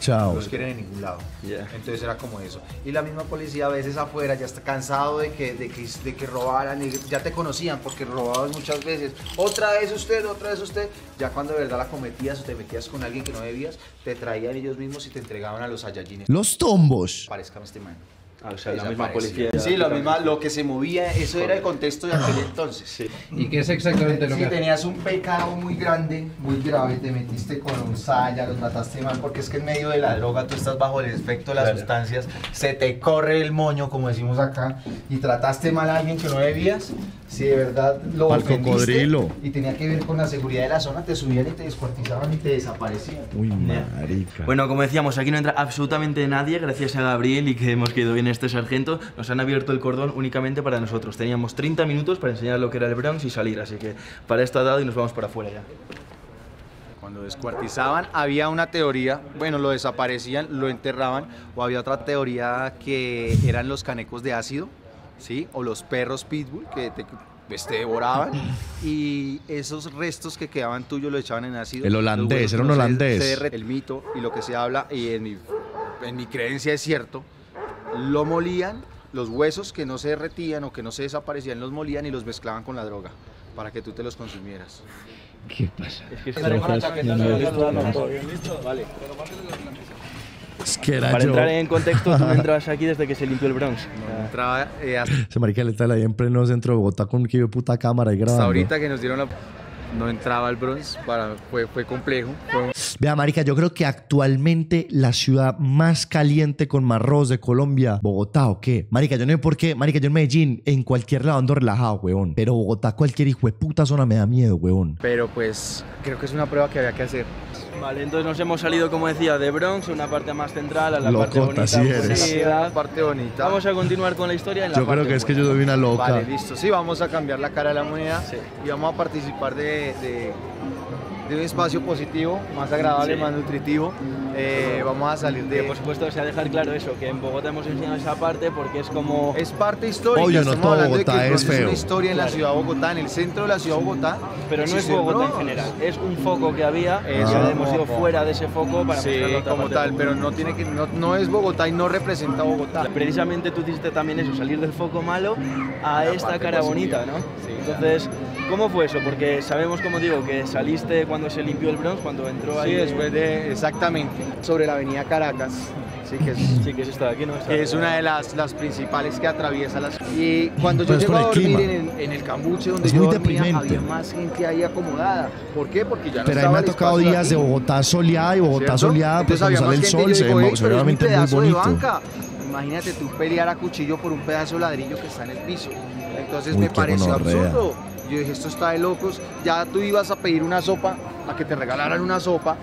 [SPEAKER 1] Chao.
[SPEAKER 12] no los quieren en ningún lado. Entonces era como eso. Y la misma policía a veces afuera ya está cansado de que, de que, de que robaran, y ya te conocían porque robabas muchas veces. Otra vez usted, otra vez usted. Ya cuando de verdad la cometías o te metías con alguien que no debías, te traían ellos mismos y te entregaban a los ayayines.
[SPEAKER 1] Los tombos.
[SPEAKER 12] Parezcame este man.
[SPEAKER 13] Ah, o sea, la misma policía.
[SPEAKER 12] Sí, lo, misma, lo que se movía, eso era el contexto de aquel entonces.
[SPEAKER 18] ¿Y qué es exactamente lo
[SPEAKER 12] Si
[SPEAKER 18] que
[SPEAKER 12] tenías un pecado muy grande, muy grave, te metiste con un saya, lo trataste mal, porque es que en medio de la droga tú estás bajo el efecto de las
[SPEAKER 13] Claro.
[SPEAKER 12] sustancias, se te corre el moño, como decimos acá, y trataste mal a alguien que no debías, si de verdad lo
[SPEAKER 1] Pa'l
[SPEAKER 12] ofendiste
[SPEAKER 1] cocodrilo.
[SPEAKER 12] y tenía que ver con la seguridad de la zona, te subían y te descuartizaban y te desaparecían.
[SPEAKER 1] Uy, marica.
[SPEAKER 13] Bueno, como decíamos, aquí no entra absolutamente nadie, gracias a Gabriel y que hemos quedado bien este sargento. Nos han abierto el cordón únicamente para nosotros. Teníamos 30 minutos para enseñar lo que era el Bronx y salir, así que para esto ha dado y nos vamos para afuera ya.
[SPEAKER 12] Cuando descuartizaban había una teoría, bueno, lo desaparecían, lo enterraban, o había otra teoría que eran los canecos de ácido, ¿sí? O los perros pitbull que te, pues, te devoraban y esos restos que quedaban tuyos lo echaban en ácido.
[SPEAKER 1] El holandés, era un
[SPEAKER 12] se-
[SPEAKER 1] holandés.
[SPEAKER 12] se el mito y lo que se habla, y en mi, en mi creencia es cierto, lo molían, los huesos que no se derretían o que no se desaparecían, los molían y los mezclaban con la droga para que tú te los consumieras.
[SPEAKER 11] ¿Qué pasa?
[SPEAKER 13] Es que no.
[SPEAKER 1] Es que era
[SPEAKER 13] Para
[SPEAKER 1] yo.
[SPEAKER 13] entrar en contexto, tú no entrabas aquí desde que se limpió el Bronx.
[SPEAKER 12] Entraba eh,
[SPEAKER 1] Ese marica le está ahí en pleno centro de Bogotá con que puta cámara y grabando.
[SPEAKER 12] hasta ahorita que nos dieron la... No entraba al Bronx, para, fue, fue complejo. Fue-
[SPEAKER 1] Vea, marica, yo creo que actualmente la ciudad más caliente con más robos de Colombia, Bogotá, ¿o qué? Marica, yo no sé por qué. Marica, yo en Medellín, en cualquier lado ando relajado, weón. Pero Bogotá, cualquier hijo de puta zona me da miedo, weón.
[SPEAKER 12] Pero pues creo que es una prueba que había que hacer.
[SPEAKER 13] Vale, entonces nos hemos salido, como decía, de Bronx, una parte más central, a la parte
[SPEAKER 1] sí
[SPEAKER 13] pues, la.
[SPEAKER 12] Parte bonita.
[SPEAKER 13] Vamos a continuar con la historia en la
[SPEAKER 1] Yo creo que es que yo soy una loca.
[SPEAKER 12] Vale, listo. Sí, vamos a cambiar la cara de la moneda y vamos a participar de, de- de un espacio positivo, más agradable,
[SPEAKER 13] Sí.
[SPEAKER 12] más nutritivo. Eh, vamos a salir
[SPEAKER 13] Que
[SPEAKER 12] de...
[SPEAKER 13] por supuesto, o sea, dejar claro eso, que en Bogotá hemos enseñado esa parte porque es como...
[SPEAKER 12] Es parte histórica.
[SPEAKER 1] Obvio, no
[SPEAKER 12] estamos
[SPEAKER 1] todo
[SPEAKER 12] hablando de
[SPEAKER 1] Bogotá
[SPEAKER 12] que
[SPEAKER 1] es feo.
[SPEAKER 12] una historia en la
[SPEAKER 13] Claro.
[SPEAKER 12] ciudad de Bogotá, en el centro de la ciudad de Bogotá.
[SPEAKER 13] Pero no es Bogotá en general, es un foco que había,
[SPEAKER 12] Eso.
[SPEAKER 13] ya hemos ido fuera de ese foco para
[SPEAKER 12] Sí,
[SPEAKER 13] la
[SPEAKER 12] como tal, pero no, tiene que, no, no es Bogotá y no representa Bogotá.
[SPEAKER 13] Precisamente tú hiciste también eso, salir del foco malo a
[SPEAKER 12] La
[SPEAKER 13] esta cara
[SPEAKER 12] positiva.
[SPEAKER 13] bonita, ¿no?
[SPEAKER 12] Sí.
[SPEAKER 13] Entonces, ¿cómo fue eso? Porque sabemos, como digo, que saliste cuando se limpió el Bronx, cuando entró ahí...
[SPEAKER 12] Sí, después de, exactamente, sobre la avenida Caracas, sí que es,
[SPEAKER 13] Sí, que es esta de aquí, ¿no? Esta
[SPEAKER 12] que es una de las, las principales que atraviesa las... Y cuando yo
[SPEAKER 1] Pero es
[SPEAKER 12] llego a dormir en el, en el cambuche donde
[SPEAKER 1] Es
[SPEAKER 12] yo
[SPEAKER 1] muy
[SPEAKER 12] dormía,
[SPEAKER 1] deprimente.
[SPEAKER 12] había más gente ahí acomodada. ¿Por qué? Porque ya no
[SPEAKER 1] Pero a mí
[SPEAKER 12] estaba
[SPEAKER 1] me ha tocado días de Bogotá soleada y Bogotá
[SPEAKER 12] ¿cierto?
[SPEAKER 1] soleada, pues cuando
[SPEAKER 12] había
[SPEAKER 1] sale el sol se ve
[SPEAKER 12] "Ey, pero es un
[SPEAKER 1] seguramente muy bonito.
[SPEAKER 12] banca". Imagínate tú pelear a cuchillo por un pedazo de ladrillo que está en el piso. Entonces
[SPEAKER 1] Uy,
[SPEAKER 12] me pareció absurdo. Yo dije, esto está de locos. Ya tú ibas a pedir una sopa, a que te regalaran una sopa.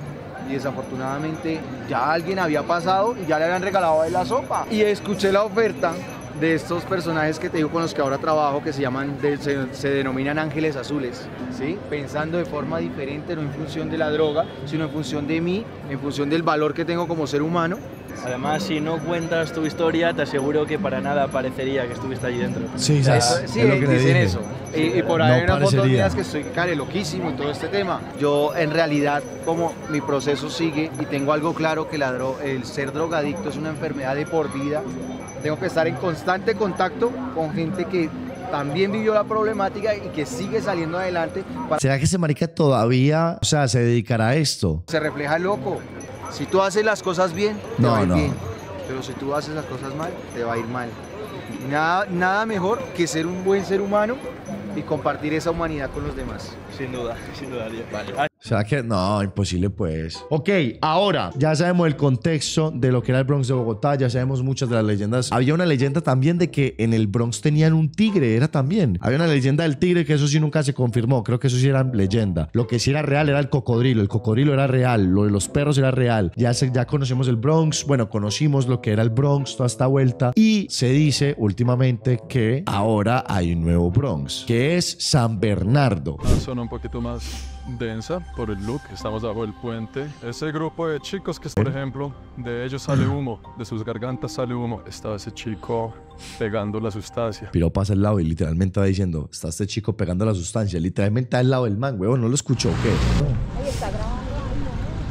[SPEAKER 12] Y desafortunadamente ya alguien había pasado y ya le habían regalado la sopa. Y escuché la oferta de estos personajes que te digo con los que ahora trabajo, que se llaman, se denominan ángeles azules, ¿sí? Pensando de forma diferente, no en función de la droga, sino en función de mí, en función del valor que tengo como ser humano.
[SPEAKER 13] Además, si no cuentas tu historia, te aseguro que para nada parecería que estuviste allí dentro.
[SPEAKER 1] Sí,
[SPEAKER 12] Eso-
[SPEAKER 1] ¿sabes?
[SPEAKER 12] sí,
[SPEAKER 1] es lo que
[SPEAKER 12] dicen eso. Y, y por
[SPEAKER 1] No
[SPEAKER 12] ahí unas fotos
[SPEAKER 1] parecería.
[SPEAKER 12] mías que estoy care loquísimo y todo este tema. Yo en realidad, como mi proceso sigue y tengo algo claro que la dro- el ser drogadicto es una enfermedad de por vida, tengo que estar en constante contacto con gente que también vivió la problemática y que sigue saliendo adelante. Para
[SPEAKER 1] ¿Será que ese marica todavía, o sea, se dedicará a esto?
[SPEAKER 12] se refleja loco. Si tú haces las cosas bien, te
[SPEAKER 1] No,
[SPEAKER 12] va a ir
[SPEAKER 1] no.
[SPEAKER 12] bien. Pero si tú haces las cosas mal, te va a ir mal. Nada, nada mejor que ser un buen ser humano y compartir esa humanidad con los demás.
[SPEAKER 13] Sin duda, sin duda, tío.
[SPEAKER 1] ¿Será que no? Imposible, pues. Ok, ahora ya sabemos el contexto de lo que era el Bronx de Bogotá, ya sabemos muchas de las leyendas. Había una leyenda también de que en el Bronx tenían un tigre, era también. Había una leyenda del tigre que eso sí nunca se confirmó, creo que eso sí era leyenda. Lo que sí era real era el cocodrilo, el cocodrilo era real, lo de los perros era real. Ya, se, ya conocemos el Bronx, bueno, conocimos lo que era el Bronx, toda esta vuelta. Y se dice últimamente que ahora hay un nuevo Bronx, que es San Bernardo.
[SPEAKER 19] Una zona un poquito más densa por el look. Estamos abajo del puente. Ese grupo de chicos que, por ejemplo, de ellos sale humo, de sus gargantas sale humo. Estaba ese chico pegando la sustancia.
[SPEAKER 1] Piro pasa al lado y literalmente va diciendo, está este chico pegando la sustancia, literalmente al lado del man, huevón, ¿no lo escuchó o qué? No.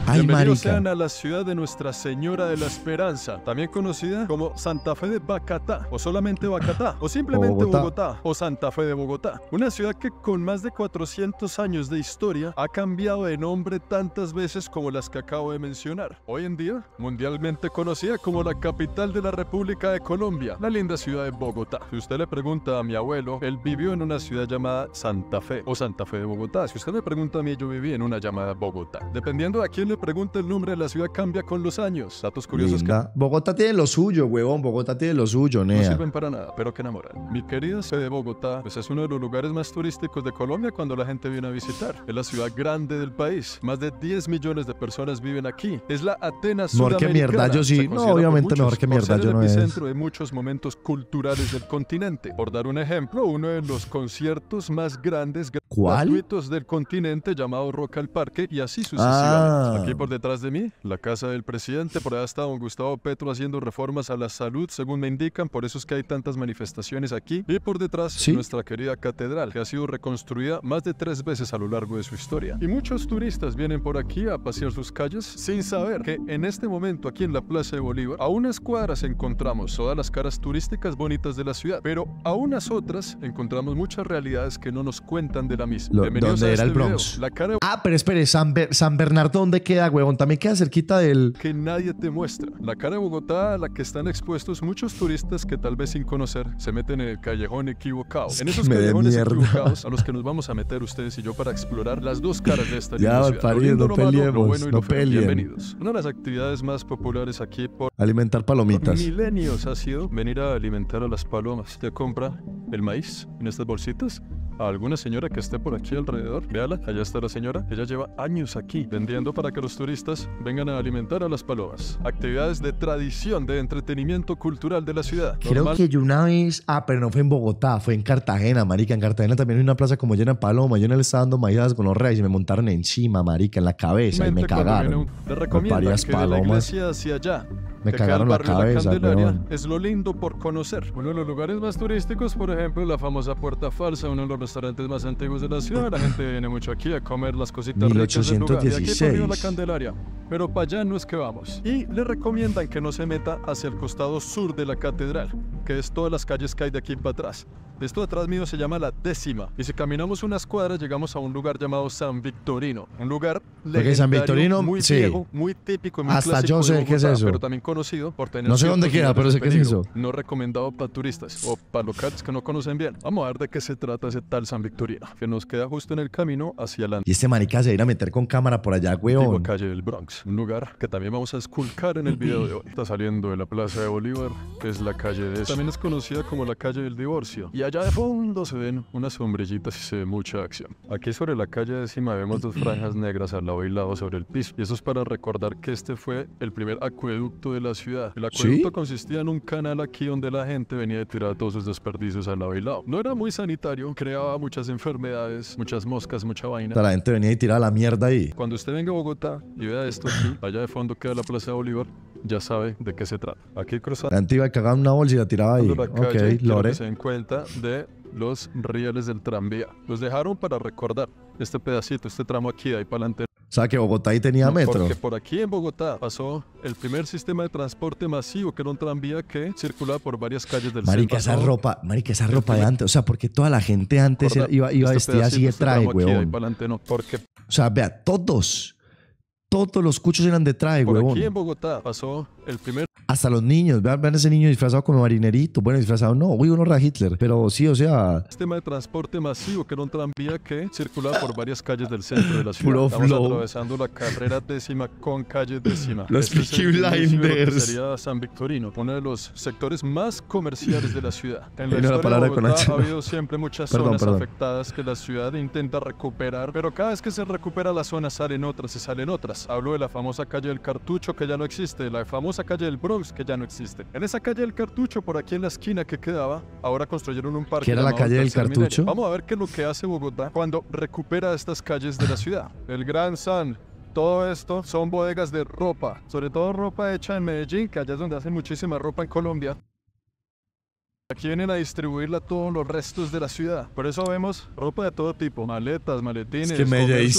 [SPEAKER 1] Ay,
[SPEAKER 19] Bienvenidos
[SPEAKER 1] marica.
[SPEAKER 19] sean a la ciudad de Nuestra Señora de la Esperanza, también conocida como Santa Fe de Bacatá, o solamente Bacatá, o simplemente
[SPEAKER 1] Bogotá.
[SPEAKER 19] Bogotá. o Santa Fe de Bogotá. Una ciudad que con más de 400 años de historia ha cambiado de nombre tantas veces como las que acabo de mencionar. Hoy en día, mundialmente conocida como la capital de la República de Colombia, la linda ciudad de Bogotá. Si usted le pregunta a mi abuelo, él vivió en una ciudad llamada Santa Fe o Santa Fe de Bogotá. Si usted me pregunta a mí, yo viví en una llamada Bogotá. Dependiendo de a quién le pregunte, el nombre de la ciudad cambia con los años. Datos curiosos que.
[SPEAKER 1] Bogotá tiene lo suyo, huevón, Bogotá tiene lo suyo,
[SPEAKER 19] no
[SPEAKER 1] nea.
[SPEAKER 19] sirven para nada, pero que enamoran. Mi querida sede de Bogotá, pues es uno de los lugares más turísticos de Colombia cuando la gente viene a visitar. Es la ciudad grande del país. Más de 10 millones de personas viven aquí. Es la Atenas
[SPEAKER 1] Mejor que mierda, yo sí. No, obviamente
[SPEAKER 19] muchos
[SPEAKER 1] mejor que mierda, yo
[SPEAKER 19] el
[SPEAKER 1] no es.
[SPEAKER 19] epicentro de muchos momentos culturales del continente. Por dar un ejemplo, uno de los conciertos más grandes
[SPEAKER 1] ¿Cuál?
[SPEAKER 19] gratuitos del continente llamado Rock al Parque y así sucesivamente.
[SPEAKER 1] Ah.
[SPEAKER 19] Aquí por detrás de mí, la casa del presidente, por allá está don Gustavo Petro haciendo reformas a la salud, según me indican, por eso es que hay tantas manifestaciones aquí. Y por detrás, nuestra querida catedral, que ha sido reconstruida más de tres veces a lo largo de su historia. Y muchos turistas vienen por aquí a pasear sus calles sin saber que en este momento aquí en la Plaza de Bolívar, a unas cuadras encontramos todas las caras turísticas bonitas de la ciudad, pero a unas otras encontramos muchas realidades que no nos cuentan de la misma.
[SPEAKER 1] ¿Dónde era el este Bronx? Ah, pero espere, San, San Bernardo, ¿dónde queda, huevón? También queda cerquita del...
[SPEAKER 19] Que nadie te muestra. La cara de Bogotá a la que están expuestos muchos turistas que tal vez sin conocer se meten en el callejón equivocado. en esos callejones equivocados a los que nos vamos a meter ustedes y yo para explorar las dos caras de esta
[SPEAKER 1] ya, ciudad. no peleemos, no
[SPEAKER 19] Bienvenidos. Una de las actividades más populares aquí por...
[SPEAKER 1] Alimentar palomitas.
[SPEAKER 19] milenios ha sido venir a alimentar a las palomas. Te compra el maíz en estas bolsitas a alguna señora que esté por aquí alrededor. Véala, allá está la señora. Ella lleva años aquí vendiendo para que los turistas vengan a alimentar a las palomas. Actividades de tradición, de entretenimiento cultural de la ciudad.
[SPEAKER 1] Creo que yo una vez, ah, pero no fue en Bogotá, fue en Cartagena, marica. En Cartagena también hay una plaza como llena de palomas. Yo no le estaba dando maíz con los reyes y me montaron encima, marica, en la cabeza y me cagaron.
[SPEAKER 19] Le recomiendo que palomas. De la hacia allá
[SPEAKER 1] me cagaron la cabeza,
[SPEAKER 19] la Es lo lindo por conocer. Uno de los lugares más turísticos, por ejemplo, la famosa Puerta Falsa, uno de los restaurantes más antiguos de la ciudad. La gente viene mucho aquí a comer las cositas
[SPEAKER 1] 1816.
[SPEAKER 19] ricas del lugar. Y aquí la Candelaria. Pero para allá no es que vamos. Y le recomiendan que no se meta hacia el costado sur de la catedral, que es todas las calles que hay de aquí para atrás. Esto atrás mío se llama la décima. Y si caminamos unas cuadras, llegamos a un lugar llamado San Victorino. Un lugar legendario,
[SPEAKER 1] San Victorino,
[SPEAKER 19] muy
[SPEAKER 1] sí.
[SPEAKER 19] viejo, muy típico y muy
[SPEAKER 1] Hasta yo sé qué es eso.
[SPEAKER 19] Pero también conocido por tener
[SPEAKER 1] No sé dónde queda, pero sé qué es eso.
[SPEAKER 19] No recomendado para turistas o para locales que no conocen bien. Vamos a ver de qué se trata ese tal San Victorino, que nos queda justo en el camino hacia adelante.
[SPEAKER 1] Y este marica se irá a meter con cámara por allá, weón.
[SPEAKER 19] calle del Bronx, un lugar que también vamos a esculcar en el video de hoy. Está saliendo de la Plaza de Bolívar, que es la calle de... También es conocida como la calle del divorcio. Y allá de fondo se ven unas sombrillitas y se ve mucha acción. Aquí sobre la calle décima vemos dos franjas negras al lado y lado sobre el piso. Y eso es para recordar que este fue el primer acueducto de la ciudad. El acueducto consistía en un canal aquí donde la gente venía a tirar todos sus desperdicios al lado y lado. No era muy sanitario, creaba muchas enfermedades, muchas moscas, mucha vaina.
[SPEAKER 1] La gente venía y tiraba la mierda ahí.
[SPEAKER 19] Cuando usted venga a Bogotá y vea esto aquí, allá de fondo queda la Plaza de Bolívar, ya sabe de qué se trata. Aquí cruzando.
[SPEAKER 1] La gente iba a cagar una bolsa y la tiraba ahí. ok, Lore.
[SPEAKER 19] se den cuenta de los rieles del tranvía. Los dejaron para recordar este pedacito, este tramo aquí, de ahí para adelante.
[SPEAKER 1] O sea, que Bogotá ahí tenía metro.
[SPEAKER 19] Porque por aquí en Bogotá pasó el primer sistema de transporte masivo, que era un tranvía que circulaba por varias calles del
[SPEAKER 1] marica, esa ropa, marica, esa ropa de antes. O sea, porque toda la gente antes iba, iba este vestida así de este traje, weón.
[SPEAKER 19] No, porque...
[SPEAKER 1] O sea, vea, todos, todos los cuchos eran de traje,
[SPEAKER 19] por. Aquí en Bogotá pasó el primer
[SPEAKER 1] hasta los niños, vean, vean ese niño disfrazado como marinerito. Bueno, disfrazado no, uy, uno era Hitler. Pero sí, o sea.
[SPEAKER 19] Sistema de transporte masivo, que era un tranvía que circulaba por varias calles del centro de la ciudad. Estamos atravesando la carrera décima con calle décima.
[SPEAKER 1] Los este Peaky Blinders.
[SPEAKER 19] Sería San Victorino, uno de los sectores más comerciales de la ciudad. En la historia de Bogotá ha habido siempre muchas zonas afectadas que la ciudad intenta recuperar, pero cada vez que se recupera la zona salen otras y salen otras. Hablo de la famosa calle del Cartucho que ya no existe, la famosa calle del Bronx que ya no existe. En esa calle del Cartucho, por aquí en la esquina que quedaba, ahora construyeron un parque.
[SPEAKER 1] ¿Qué era la calle del Cartucho?
[SPEAKER 19] Vamos a ver qué es lo que hace Bogotá cuando recupera estas calles de la ciudad. El Gran San, todo esto son bodegas de ropa, sobre todo ropa hecha en Medellín, que allá es donde hacen muchísima ropa en Colombia. Aquí vienen a distribuirla a todos los restos de la ciudad. Por eso vemos ropa de todo tipo, maletas, maletines.
[SPEAKER 1] Es que Medellín,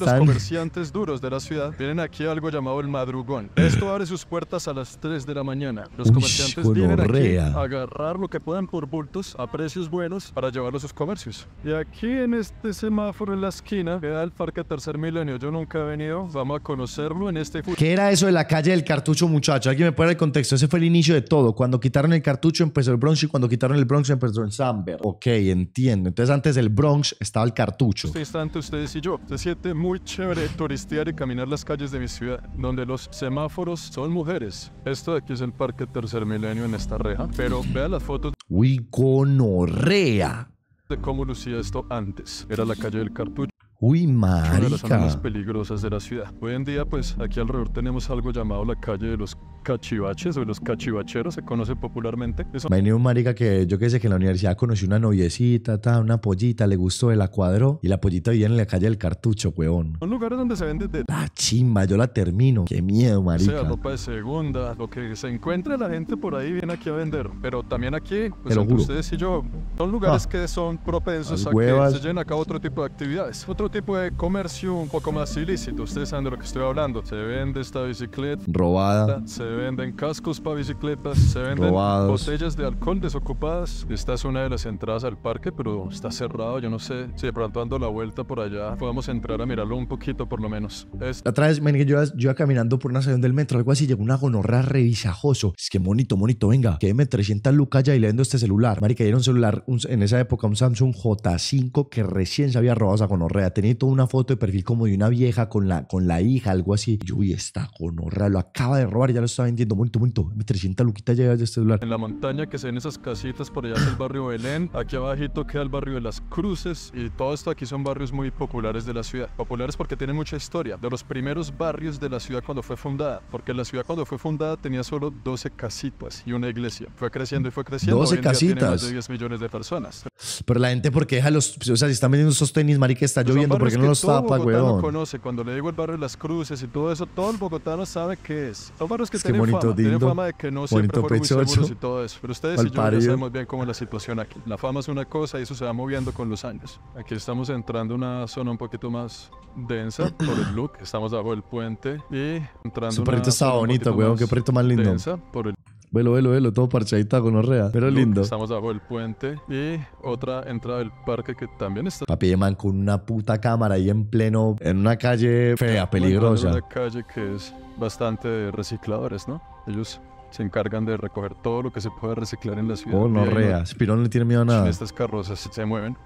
[SPEAKER 19] Los comerciantes duros de la ciudad vienen aquí a algo llamado el madrugón. Esto abre sus puertas a las 3 de la mañana. Los comerciantes vienen aquí a agarrar lo que puedan por bultos a precios buenos para llevarlo a sus comercios. Y aquí en este semáforo en la esquina queda el Parque Tercer Milenio. Yo nunca he venido, vamos a conocerlo en este
[SPEAKER 1] ¿Qué era eso de la calle del cartucho, muchacho? Aquí me pone el contexto. Ese fue el inicio de todo. Cuando quitaron el cartucho empezó el Bronx y cuando quitaron el Bronx empezó el Samber. Ok, entiendo. Entonces antes del Bronx estaba el cartucho.
[SPEAKER 19] Este instante ustedes y yo. Se siente muy chévere turistear y caminar las calles de mi ciudad, donde los semáforos son mujeres. Esto de aquí es el Parque Tercer Milenio en esta reja, pero vean las fotos.
[SPEAKER 1] Uy, gonorrea.
[SPEAKER 19] De cómo lucía esto antes. Era la calle del cartucho.
[SPEAKER 1] Uy, marica. Una
[SPEAKER 19] de las zonas más peligrosas de la ciudad. Hoy en día, pues, aquí alrededor tenemos algo llamado la calle de los cachivaches o los cachivacheros, se conoce popularmente.
[SPEAKER 1] Eso... Me un marica que yo que sé que en la universidad conocí una noviecita, ta, una pollita, le gustó, la cuadró y la pollita vivía en la calle del cartucho, weón.
[SPEAKER 19] Son lugares donde se vende de...
[SPEAKER 1] La chimba, yo la termino. Qué miedo, marica.
[SPEAKER 19] O sea, ropa de segunda, lo que se encuentre la gente por ahí viene aquí a vender. Pero también aquí, pues entre ustedes y yo, son lugares ah. que son propensos a que se lleven a cabo otro tipo de actividades. Otro tipo de comercio un poco más ilícito. Ustedes saben de lo que estoy hablando. Se vende esta bicicleta.
[SPEAKER 1] Robada.
[SPEAKER 19] Se venden cascos para bicicletas. Se venden botellas de alcohol desocupadas. Esta es una de las entradas al parque, pero está cerrado. Yo no sé si de pronto dando la vuelta por allá podamos entrar a mirarlo un poquito por lo menos.
[SPEAKER 1] Es... La otra vez, yo, yo iba caminando por una estación del metro, algo así, llegó una gonorra revisajoso. Es que monito, monito, venga, quédeme 300 lucas ya y le vendo este celular. Marica, era un celular, en esa época, un Samsung J5 que recién se había robado esa gonorrea. Tenía toda una foto de perfil como de una vieja con la, con la hija, algo así. Y yo, uy, esta gonorrea lo acaba de robar ya lo está vendiendo. Monito, monito, 300 luquitas ya de este celular.
[SPEAKER 19] En la montaña que se ven esas casitas, por allá es el barrio Belén. Aquí abajito queda el barrio de las Cruces. Y todo esto aquí son barrios muy populares de la ciudad. Populares porque tienen mucha historia. De los primeros barrios de la ciudad cuando fue fundada. Porque la ciudad cuando fue fundada tenía solo 12 casitas y una iglesia. Fue creciendo y fue creciendo.
[SPEAKER 1] 12 casitas. Tiene más
[SPEAKER 19] de 10 millones de personas.
[SPEAKER 1] Pero la gente, porque deja los. O sea, si están vendiendo esos tenis, marica, está pues lloviendo, porque no los tapa,
[SPEAKER 19] weón? conoce. Cuando le digo el barrio de las Cruces y todo eso, todo el bogotano sabe qué es. Son barrios que, tienen, fama, tienen fama de que no siempre fueron muy seguros y todo eso. Pero ustedes y yo ya sabemos bien cómo es la situación aquí. La fama es una cosa y eso se va moviendo con los años. Aquí estamos entrando en una zona un poquito más densa por el look. Estamos abajo del puente y entrando.
[SPEAKER 1] Su perrito está bonito, weón. Qué perrito más lindo.
[SPEAKER 19] Densa por el
[SPEAKER 1] Velo, velo, velo, todo parchadita con orrea. Pero lindo.
[SPEAKER 19] Estamos abajo del puente y otra entrada del parque que también está.
[SPEAKER 1] Papi man con una puta cámara ahí en pleno, en una calle fea, peligrosa.
[SPEAKER 19] Una calle que es bastante de recicladores, ¿no? Ellos se encargan de recoger todo lo que se puede reciclar en la ciudad.
[SPEAKER 1] Oh, no rea. Spirón no le tiene miedo a nada.
[SPEAKER 19] Estas carrozas se mueven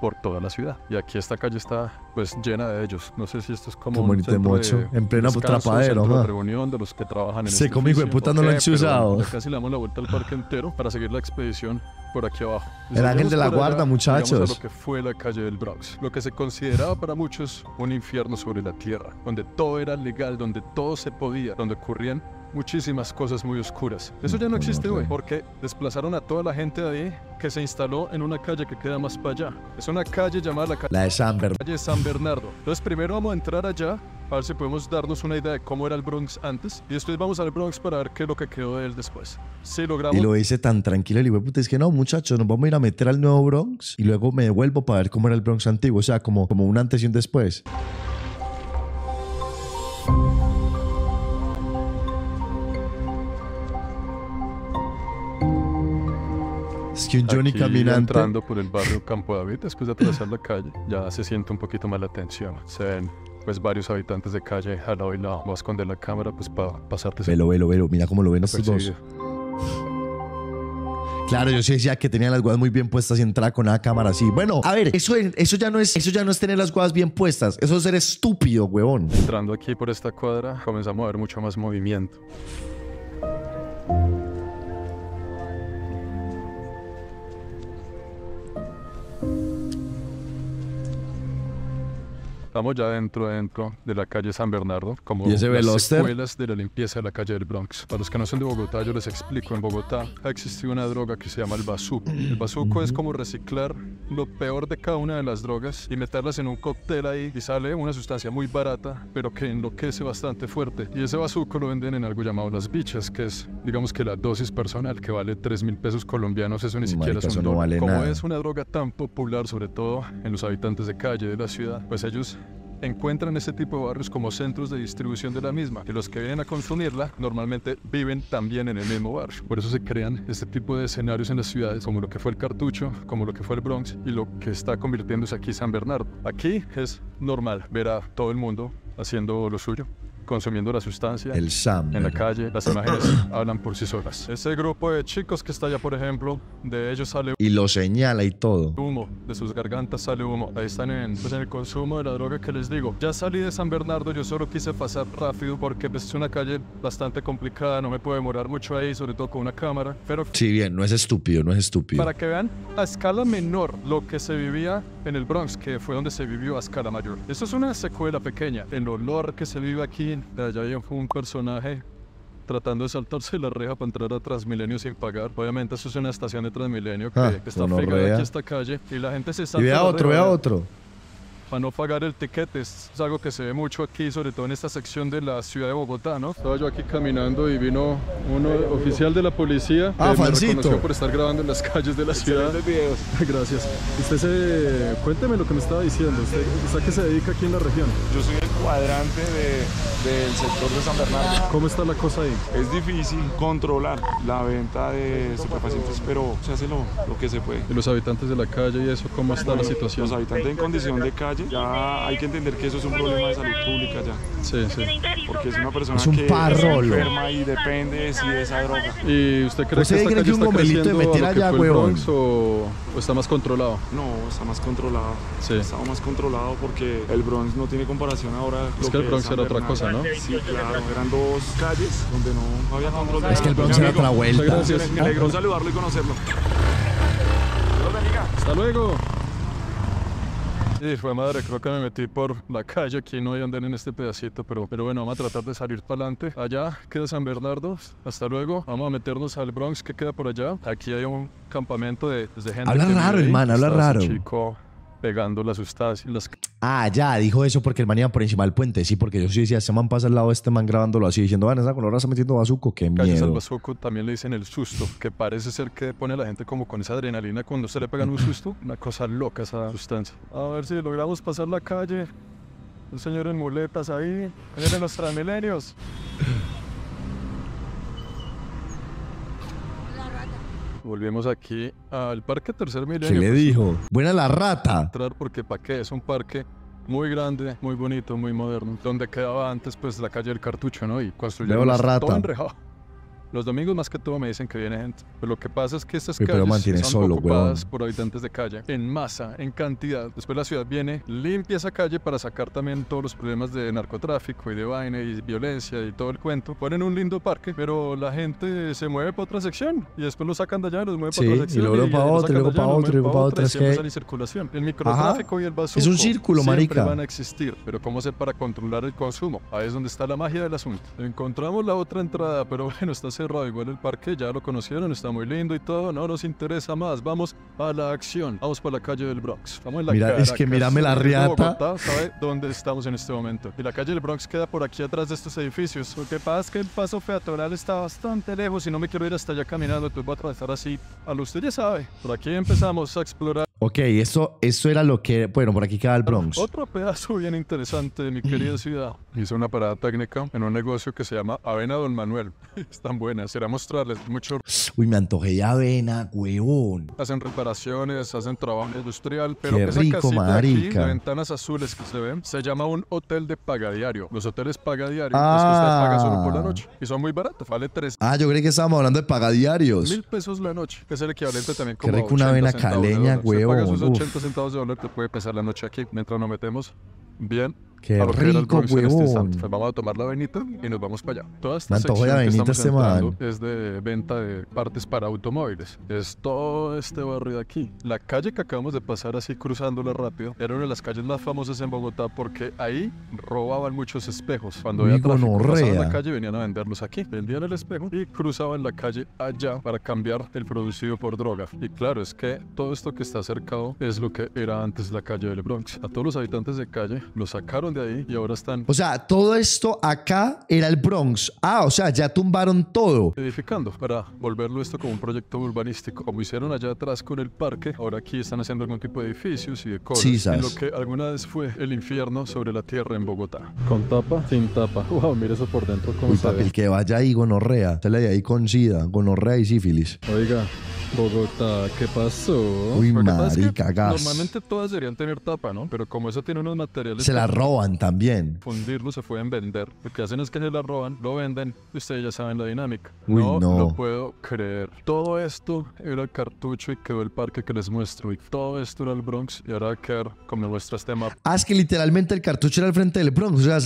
[SPEAKER 19] por toda la ciudad. Y aquí esta calle está pues llena de ellos. No sé si esto es como,
[SPEAKER 1] un centro de en plena atrapadero,
[SPEAKER 19] ¿no? reunión de los que trabajan en
[SPEAKER 1] Se este de puta no lo han chuzado.
[SPEAKER 19] Casi le damos la vuelta al parque entero para seguir la expedición por aquí abajo.
[SPEAKER 1] El ángel de la guarda, muchachos.
[SPEAKER 19] lo que fue la calle del Bronx, lo que se consideraba para muchos un infierno sobre la tierra, donde todo era legal, donde todo se podía, donde ocurrían muchísimas cosas muy oscuras. Eso ya no existe hoy, porque desplazaron a toda la gente de ahí que se instaló en una calle que queda más para allá. Es una calle llamada la calle,
[SPEAKER 1] de San,
[SPEAKER 19] calle San Bernardo. Entonces primero vamos a entrar allá a ver si podemos darnos una idea de cómo era el Bronx antes y después vamos al Bronx para ver qué es lo que quedó de él después. Si logramos...
[SPEAKER 1] Y lo hice tan tranquilo, el puta, es que no, muchachos, nos vamos a ir a meter al nuevo Bronx y luego me devuelvo para ver cómo era el Bronx antiguo, o sea, como, como un antes y un después. Que un Johnny
[SPEAKER 19] Aquí,
[SPEAKER 1] caminante.
[SPEAKER 19] entrando por el barrio Campo David, después de atravesar la calle, ya se siente un poquito más la tensión. Se ven pues varios habitantes de calle al lado y lado. Voy a esconder la cámara pues para pasarte.
[SPEAKER 1] Velo, velo, velo. Mira cómo lo ven estos dos. Claro, yo sí decía que tenía las guadas muy bien puestas y entraba con la cámara así. Bueno, a ver, eso, eso, ya no es, eso ya no es tener las guadas bien puestas. Eso es ser estúpido, huevón.
[SPEAKER 19] Entrando aquí por esta cuadra, comenzamos a ver mucho más movimiento. Estamos ya dentro, dentro de la calle San Bernardo, como
[SPEAKER 1] ¿Y ese
[SPEAKER 19] las secuelas de la limpieza de la calle del Bronx. Para los que no son de Bogotá, yo les explico. En Bogotá ha existido una droga que se llama el bazuco. El bazuco es como reciclar lo peor de cada una de las drogas y meterlas en un cóctel ahí y sale una sustancia muy barata, pero que enloquece bastante fuerte. Y ese bazuco lo venden en algo llamado las bichas, que es, digamos que la dosis personal que vale 3 mil pesos colombianos. Eso ni siquiera es un
[SPEAKER 1] no vale
[SPEAKER 19] Como
[SPEAKER 1] nada.
[SPEAKER 19] es una droga tan popular, sobre todo en los habitantes de calle de la ciudad, pues ellos encuentran ese tipo de barrios como centros de distribución de la misma, y los que vienen a consumirla normalmente viven también en el mismo barrio. Por eso se crean este tipo de escenarios en las ciudades, como lo que fue el Cartucho, como lo que fue el Bronx y lo que está convirtiéndose aquí San Bernardo. Aquí es normal ver a todo el mundo haciendo lo suyo consumiendo la sustancia
[SPEAKER 1] el Sam,
[SPEAKER 19] en la calle. Las imágenes hablan por sí solas. Ese grupo de chicos que está allá, por ejemplo, de ellos sale
[SPEAKER 1] y lo señala y todo.
[SPEAKER 19] Humo, de sus gargantas sale humo. Ahí están en, pues, en el consumo de la droga que les digo. Ya salí de San Bernardo, yo solo quise pasar rápido porque pues, es una calle bastante complicada, no me puedo demorar mucho ahí, sobre todo con una cámara. Pero
[SPEAKER 1] sí, bien, no es estúpido, no es estúpido.
[SPEAKER 19] Para que vean a escala menor lo que se vivía en el Bronx, que fue donde se vivió a escala mayor. Esto es una secuela pequeña. El olor que se vive aquí, de allá hay un personaje tratando de saltarse la reja para entrar a Transmilenio sin pagar. Obviamente eso es una estación de Transmilenio que, ah, está pegada aquí a esta calle y la gente se salta.
[SPEAKER 1] Y vea otro, vea otro
[SPEAKER 19] para no pagar el ticket. Es, algo que se ve mucho aquí, sobre todo en esta sección de la ciudad de Bogotá, ¿no? Estaba yo aquí caminando y vino un oficial de la policía
[SPEAKER 1] ah,
[SPEAKER 19] que me reconoció por estar grabando en las calles de la ciudad.
[SPEAKER 12] videos.
[SPEAKER 19] Gracias. Usted se... Cuénteme lo que me estaba diciendo. ¿Usted, ¿Usted a qué se dedica aquí en la región?
[SPEAKER 5] Yo soy el cuadrante del sector de San Bernardo.
[SPEAKER 19] ¿Cómo está la cosa ahí?
[SPEAKER 5] Es difícil controlar la venta de estupefacientes, pero se hace lo, lo que se puede.
[SPEAKER 19] ¿Y los habitantes de la calle y eso, cómo está la situación?
[SPEAKER 5] Los habitantes en condición de calle ya hay que entender que eso es un problema de salud pública ya.
[SPEAKER 19] Sí, sí.
[SPEAKER 5] Porque es una persona
[SPEAKER 1] es un
[SPEAKER 5] que
[SPEAKER 1] parrolo.
[SPEAKER 5] enferma y depende de si de esa droga.
[SPEAKER 19] ¿Y usted cree que esta calle está creciendo de meter allá, Bronx, o, o, está más controlado?
[SPEAKER 5] No, está más controlado. Sí. Está más controlado porque el Bronx no tiene comparación ahora.
[SPEAKER 19] Es que el Bronx era otra cosa, ¿no?
[SPEAKER 5] Sí, claro. Eran dos calles donde no había control.
[SPEAKER 1] Es que el Bronx era otra vuelta.
[SPEAKER 5] Gracias. Me alegró saludarlo y conocerlo.
[SPEAKER 19] Hasta luego. Sí, fue madre, creo que me metí por la calle, aquí no hay andar en este pedacito, pero, pero bueno, vamos a tratar de salir para adelante. Allá queda San Bernardo, hasta luego, vamos a meternos al Bronx que queda por allá. Aquí hay un campamento de, de gente.
[SPEAKER 1] Habla raro, hermano, habla raro.
[SPEAKER 19] Chico pegando las sustancias.
[SPEAKER 1] Ah, ya, dijo eso porque el man iba por encima del puente. Sí, porque yo sí decía, este man pasa al lado de este man grabándolo así, diciendo, van, esa color está metiendo bazuco, qué miedo.
[SPEAKER 19] al bazuco también le dicen el susto, que parece ser que pone a la gente como con esa adrenalina cuando se le pegan un susto. Una cosa loca esa sustancia. A ver si logramos pasar la calle. Un señor en muletas ahí, en los transmilenios. Volvemos aquí al Parque Tercer Milenio.
[SPEAKER 1] ¿Qué le dijo? Buena la rata.
[SPEAKER 19] Entrar porque para qué, es un parque muy grande, muy bonito, muy moderno. Donde quedaba antes pues la calle del Cartucho, ¿no? Y construyeron
[SPEAKER 1] la rata. todo
[SPEAKER 19] enrejado. Los domingos más que todo me dicen que viene gente. Pero lo que pasa es que estas calles
[SPEAKER 1] son solo,
[SPEAKER 19] ocupadas por habitantes de calle en masa, en cantidad. Después la ciudad viene, limpia esa calle para sacar también todos los problemas de narcotráfico y de vaina y violencia y todo el cuento. Ponen un lindo parque, pero la gente se mueve para otra sección y después lo sacan de allá los mueven para otra sección.
[SPEAKER 1] Y luego para otra, luego para otra, luego para otra. Es
[SPEAKER 19] que... circulación. El microtráfico y el bazuco
[SPEAKER 1] Es un círculo, marica.
[SPEAKER 19] van a existir, pero ¿cómo hacer para controlar el consumo? Ahí es donde está la magia del asunto. Encontramos la otra entrada, pero bueno, está cerrado igual el parque que ya lo conocieron, está muy lindo y todo, no nos interesa más, vamos a la acción, vamos para la calle del Bronx, vamos en la
[SPEAKER 1] Mira, es que mírame la riata.
[SPEAKER 19] ¿Sabe dónde estamos en este momento? Y la calle del Bronx queda por aquí atrás de estos edificios. Lo que pasa es que el paso peatonal está bastante lejos y no me quiero ir hasta allá caminando, entonces voy a atravesar así. A lo usted ya sabe, por aquí empezamos a explorar.
[SPEAKER 1] Ok, eso, eso era lo que. Bueno, por aquí queda el Bronx.
[SPEAKER 19] Otro pedazo bien interesante de mi querida ciudad. Hice una parada técnica en un negocio que se llama Avena Don Manuel. Están buenas, será mostrarles mucho.
[SPEAKER 1] Uy, me antojé de avena, huevón.
[SPEAKER 19] Hacen reparaciones, hacen trabajo industrial, pero
[SPEAKER 1] Qué
[SPEAKER 19] esa
[SPEAKER 1] rico, marica.
[SPEAKER 19] de ventanas azules que se ven, se llama un hotel de pagadiario. Los hoteles pagadiarios ah. es que ustedes pagan solo por la noche. Y son muy baratos, vale tres.
[SPEAKER 1] Ah, yo creí que estábamos hablando de pagadiarios.
[SPEAKER 19] Mil pesos la noche, que es el equivalente también como.
[SPEAKER 1] Qué rico una avena caleña, huevón
[SPEAKER 19] paga sus 80 centavos de dólar, te puede pesar la noche aquí mientras nos metemos. Bien
[SPEAKER 1] Qué rico, este huevón.
[SPEAKER 19] Pues vamos a tomar la avenita y nos vamos para allá. Toda esta
[SPEAKER 1] sección que estamos este
[SPEAKER 19] es de venta de partes para automóviles. Es todo este barrio de aquí. La calle que acabamos de pasar así cruzándola rápido era una de las calles más famosas en Bogotá porque ahí robaban muchos espejos. Cuando había tráfico, pasaban la calle venían a venderlos aquí. Vendían el espejo y cruzaban la calle allá para cambiar el producido por droga. Y claro, es que todo esto que está cercado es lo que era antes la calle del Bronx. A todos los habitantes de calle los sacaron de ahí y ahora están...
[SPEAKER 1] O sea, todo esto acá era el Bronx. Ah, o sea, ya tumbaron todo.
[SPEAKER 19] Edificando para volverlo esto como un proyecto urbanístico. Como hicieron allá atrás con el parque, ahora aquí están haciendo algún tipo de edificios y de cosas.
[SPEAKER 1] Sí,
[SPEAKER 19] en lo que alguna vez fue el infierno sobre la tierra en Bogotá. Con tapa, sin tapa. Wow, mira eso por dentro como se
[SPEAKER 1] El que vaya ahí gonorrea. Sale de ahí con sida, gonorrea y sífilis.
[SPEAKER 19] Oiga, Bogotá, ¿qué pasó?
[SPEAKER 1] Uy, marica, gas.
[SPEAKER 19] Normalmente todas deberían tener tapa, ¿no? Pero como eso tiene unos materiales...
[SPEAKER 1] Se la roban también.
[SPEAKER 19] Fundirlo se pueden vender. Lo que hacen es que se la roban, lo venden, ustedes ya saben la dinámica.
[SPEAKER 1] Uy,
[SPEAKER 19] no,
[SPEAKER 1] no.
[SPEAKER 19] lo puedo creer. Todo esto era el cartucho y quedó el parque que les muestro. Y todo esto era el Bronx y ahora va a quedar como muestra este mapa.
[SPEAKER 1] Ah, es que literalmente el cartucho era al frente del Bronx. O sea,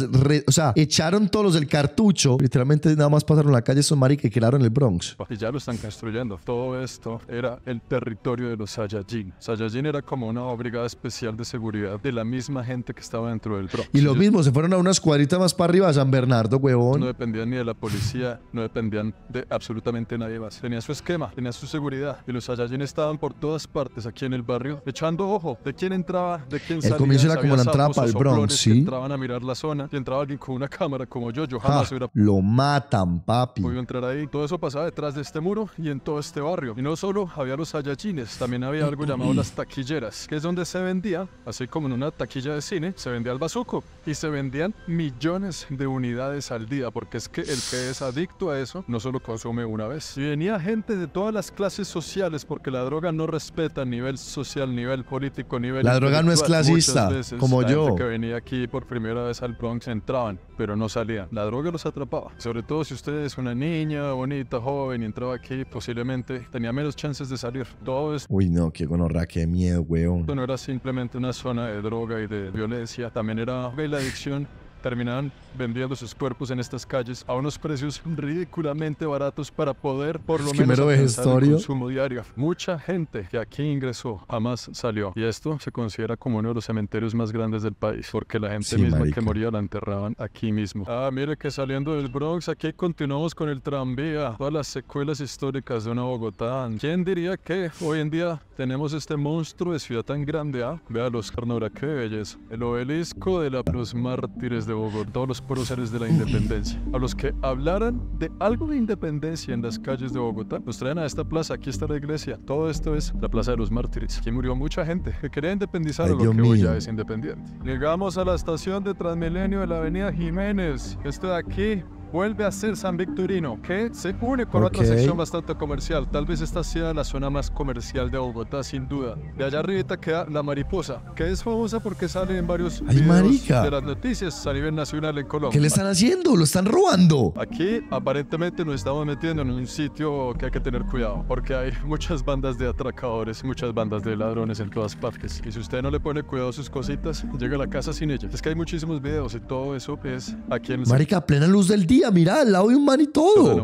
[SPEAKER 1] o sea, echaron todos los del cartucho. Literalmente nada más pasaron la calle esos maricas y quedaron el Bronx.
[SPEAKER 19] Y ya lo están construyendo. Todo esto era el territorio de los Saiyajin. Saiyajin era como una brigada especial de seguridad de la misma gente que estaba dentro del Bronx.
[SPEAKER 1] Y lo mismo, se fueron a unas cuadritas más para arriba, a San Bernardo, huevón.
[SPEAKER 19] No dependían ni de la policía, no dependían de absolutamente nadie más. Tenía su esquema, tenía su seguridad. Y los Saiyajin estaban por todas partes aquí en el barrio, echando ojo de quién entraba, de quién salía.
[SPEAKER 1] El comienzo era como la entrada para el Bronx, ¿sí?
[SPEAKER 19] entraban a mirar la zona y entraba alguien con una cámara como yo, yo jamás hubiera...
[SPEAKER 1] Lo matan, papi.
[SPEAKER 19] Podido entrar ahí. Todo eso pasaba detrás de este muro y en todo este barrio. Y no solo había los Saiyajines, también había algo llamado las taquilleras, que es donde se vendía, así como en una taquilla de cine, se vendía el bazuco. Y se vendían millones de unidades al día, porque es que el que es adicto a eso no solo consume una vez. Y venía gente de todas las clases sociales, porque la droga no respeta nivel social, nivel político, nivel...
[SPEAKER 1] La droga no es clasista, como
[SPEAKER 19] la
[SPEAKER 1] yo.
[SPEAKER 19] Gente que venía aquí por primera vez al Bronx entraban, pero no salían. La droga los atrapaba. Sobre todo si usted es una niña bonita, joven y entraba aquí, posiblemente tenía menos chances de salir. Todo es...
[SPEAKER 1] Uy, no, qué gonorra, qué miedo, weón.
[SPEAKER 19] No era simplemente una zona de droga y de violencia, también era la adicción terminaban vendiendo sus cuerpos en estas calles a unos precios ridículamente baratos para poder por lo
[SPEAKER 1] Es
[SPEAKER 19] menos alcanzar el consumo diario. Mucha gente que aquí ingresó jamás salió y esto se considera como uno de los cementerios más grandes del país porque la gente
[SPEAKER 1] Sí,
[SPEAKER 19] misma
[SPEAKER 1] marica.
[SPEAKER 19] que moría la enterraban aquí mismo. Ah, mire que saliendo del Bronx aquí continuamos con el tranvía, todas las secuelas históricas de una Bogotá. ¿Quién diría que hoy en día tenemos este monstruo de ciudad tan grande? Ah, vea los carnora, qué belleza. El obelisco de la- los mártires de Bogotá, todos los próceres de la independencia. A los que hablaran de algo de independencia en las calles de Bogotá, los traen a esta plaza. Aquí está la iglesia. Todo esto es la plaza de los mártires. Aquí murió mucha gente que quería independizar
[SPEAKER 1] Ay,
[SPEAKER 19] a lo
[SPEAKER 1] Dios
[SPEAKER 19] que hoy
[SPEAKER 1] mío.
[SPEAKER 19] ya es independiente. Llegamos a la estación de Transmilenio de la Avenida Jiménez. Esto de aquí vuelve a ser San Victorino, que se une con otra sección bastante comercial. Tal vez esta sea la zona más comercial de Bogotá, sin duda. De allá arriba queda La Mariposa, que es famosa porque sale en varios
[SPEAKER 1] Ay,
[SPEAKER 19] videos
[SPEAKER 1] marica.
[SPEAKER 19] de las noticias a nivel nacional en Colombia.
[SPEAKER 1] ¿Qué le están haciendo? Lo están robando.
[SPEAKER 19] Aquí aparentemente nos estamos metiendo en un sitio que hay que tener cuidado, porque hay muchas bandas de atracadores, muchas bandas de ladrones en todas partes. Y si usted no le pone cuidado a sus cositas, llega a la casa sin ellas. Es que hay muchísimos videos y todo eso es aquí en
[SPEAKER 1] Marica, plena luz del día, mira, al lado de un man y todo.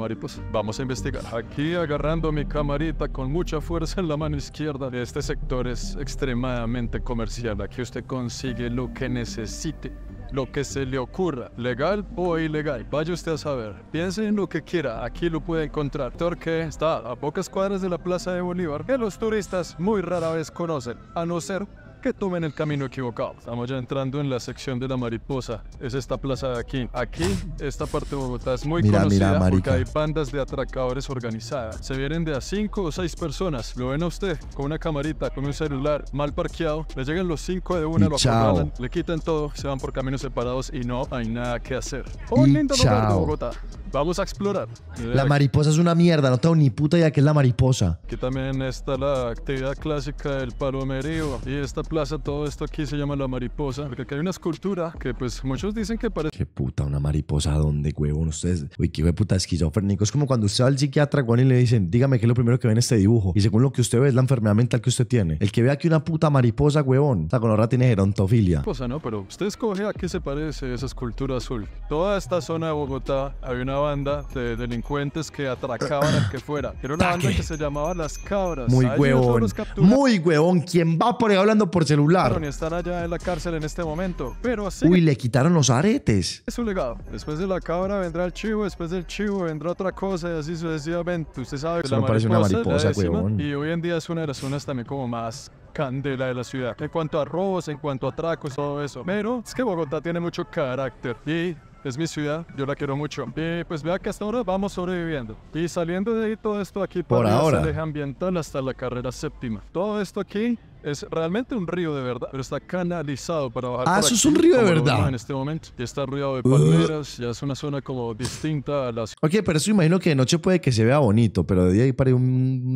[SPEAKER 19] vamos a investigar. Aquí agarrando mi camarita con mucha fuerza en la mano izquierda. Este sector es extremadamente comercial. Aquí usted consigue lo que necesite. Lo que se le ocurra, legal o ilegal, vaya usted a saber. Piense en lo que quiera, aquí lo puede encontrar. Sector que está a pocas cuadras de la Plaza de Bolívar, que los turistas muy rara vez conocen, a no ser que tomen el camino equivocado. Estamos ya entrando en la sección de la mariposa. Es esta plaza de aquí. Aquí, esta parte de Bogotá es muy
[SPEAKER 1] Mira,
[SPEAKER 19] conocida
[SPEAKER 1] mira,
[SPEAKER 19] porque hay bandas de atracadores organizadas. Se vienen de a cinco o seis personas. Lo ven a usted con una camarita, con un celular mal parqueado. Le llegan los cinco de una,
[SPEAKER 1] Y
[SPEAKER 19] lo
[SPEAKER 1] chao.
[SPEAKER 19] acorralan, le quitan todo, se van por caminos separados y no hay nada que hacer. Un lindo lugar de. Bogotá. Vamos a explorar.
[SPEAKER 1] La mariposa es una mierda, no tengo ni puta idea qué es la mariposa.
[SPEAKER 19] Aquí también está la actividad clásica del palomerío. Y esta plaza, todo esto aquí se llama la mariposa. Porque aquí hay una escultura que pues muchos dicen que parece...
[SPEAKER 1] Qué puta, una mariposa, ¿dónde, huevón? Ustedes, uy, qué puta esquizofrénico. Es como cuando usted va al psiquiatra, weón, y le dicen, dígame qué es lo primero que ve en este dibujo. Y según lo que usted ve, es la enfermedad mental que usted tiene. El que ve aquí una puta mariposa, huevón, o sea, con ahora tiene gerontofilia.
[SPEAKER 19] Cosa, ¿no? Pero usted escoge a qué se parece esa escultura azul. Toda esta zona de Bogotá había una banda de delincuentes que atracaban al que fuera. Era una banda que se llamaba Las Cabras.
[SPEAKER 1] Muy huevón. Muy huevón. ¿Quién va por ahí hablando por celular?
[SPEAKER 19] y están allá en la cárcel en este momento. Pero así
[SPEAKER 1] Uy, le quitaron los aretes.
[SPEAKER 19] es su legado. Después de la cabra vendrá el chivo, después del chivo vendrá otra cosa y así sucesivamente. Usted sabe que la
[SPEAKER 1] me parece una
[SPEAKER 19] mariposa
[SPEAKER 1] huevón.
[SPEAKER 19] Y hoy en día es una de las zonas también como más candela de la ciudad. En cuanto a robos, en cuanto a atracos, todo eso. Pero es que Bogotá tiene mucho carácter. Y es mi ciudad, yo la quiero mucho. Y pues vea que hasta ahora vamos sobreviviendo. Y saliendo de ahí todo esto aquí
[SPEAKER 1] Por ahora.
[SPEAKER 19] el eje ambiental hasta la carrera séptima. Todo esto aquí es realmente un río de verdad, pero está canalizado para bajar
[SPEAKER 1] Ah, eso es
[SPEAKER 19] aquí,
[SPEAKER 1] un río de verdad.
[SPEAKER 19] En este momento ya está rodeado de palmeras, ya es una zona como distinta a las
[SPEAKER 1] Ok, pero eso imagino que de noche puede que se vea bonito, pero de día ahí para un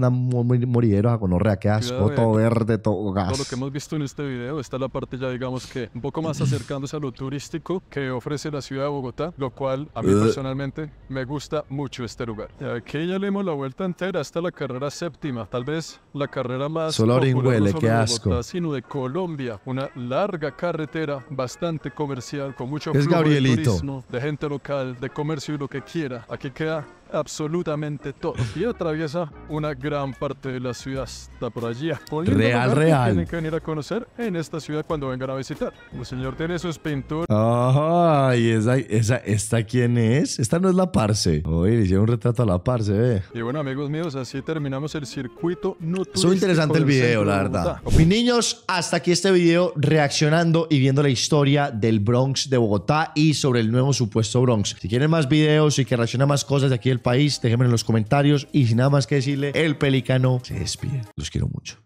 [SPEAKER 1] moridero a gonorrea, qué asco, todo verde, todo
[SPEAKER 19] todo lo
[SPEAKER 1] gas.
[SPEAKER 19] que hemos visto en este video está la parte ya digamos que un poco más acercándose a lo turístico que ofrece la ciudad de Bogotá, lo cual a mí
[SPEAKER 1] Ugh.
[SPEAKER 19] personalmente me gusta mucho este lugar. Aquí ya le dimos la vuelta entera hasta la carrera séptima, tal vez la carrera más
[SPEAKER 1] Solo
[SPEAKER 19] popular, no
[SPEAKER 1] qué
[SPEAKER 19] de
[SPEAKER 1] asco.
[SPEAKER 19] Bogotá, sino de Colombia, una larga carretera bastante comercial con mucho
[SPEAKER 1] Es
[SPEAKER 19] flujo de
[SPEAKER 1] Gabrielito.
[SPEAKER 19] turismo, de gente local, de comercio y lo que quiera. Aquí queda absolutamente todo y atraviesa una gran parte de la ciudad. Está por allí.
[SPEAKER 1] Real, real.
[SPEAKER 19] Tienen que venir a conocer en esta ciudad cuando vengan a visitar. El señor tiene sus pinturas.
[SPEAKER 1] Ay, esa, esa, ¿esta quién es? Esta no es la Parce. Oye, le hicieron un retrato a la Parce, ve.
[SPEAKER 19] Y bueno, amigos míos, así terminamos el circuito no
[SPEAKER 1] Es interesante el video, la verdad. Mis niños, hasta aquí este video reaccionando y viendo la historia del Bronx de Bogotá y sobre el nuevo supuesto Bronx. Si quieren más videos y que reaccione más cosas de aquí del país, déjenme en los comentarios. Y sin nada más que decirle, el pelicano se despide. Los quiero mucho.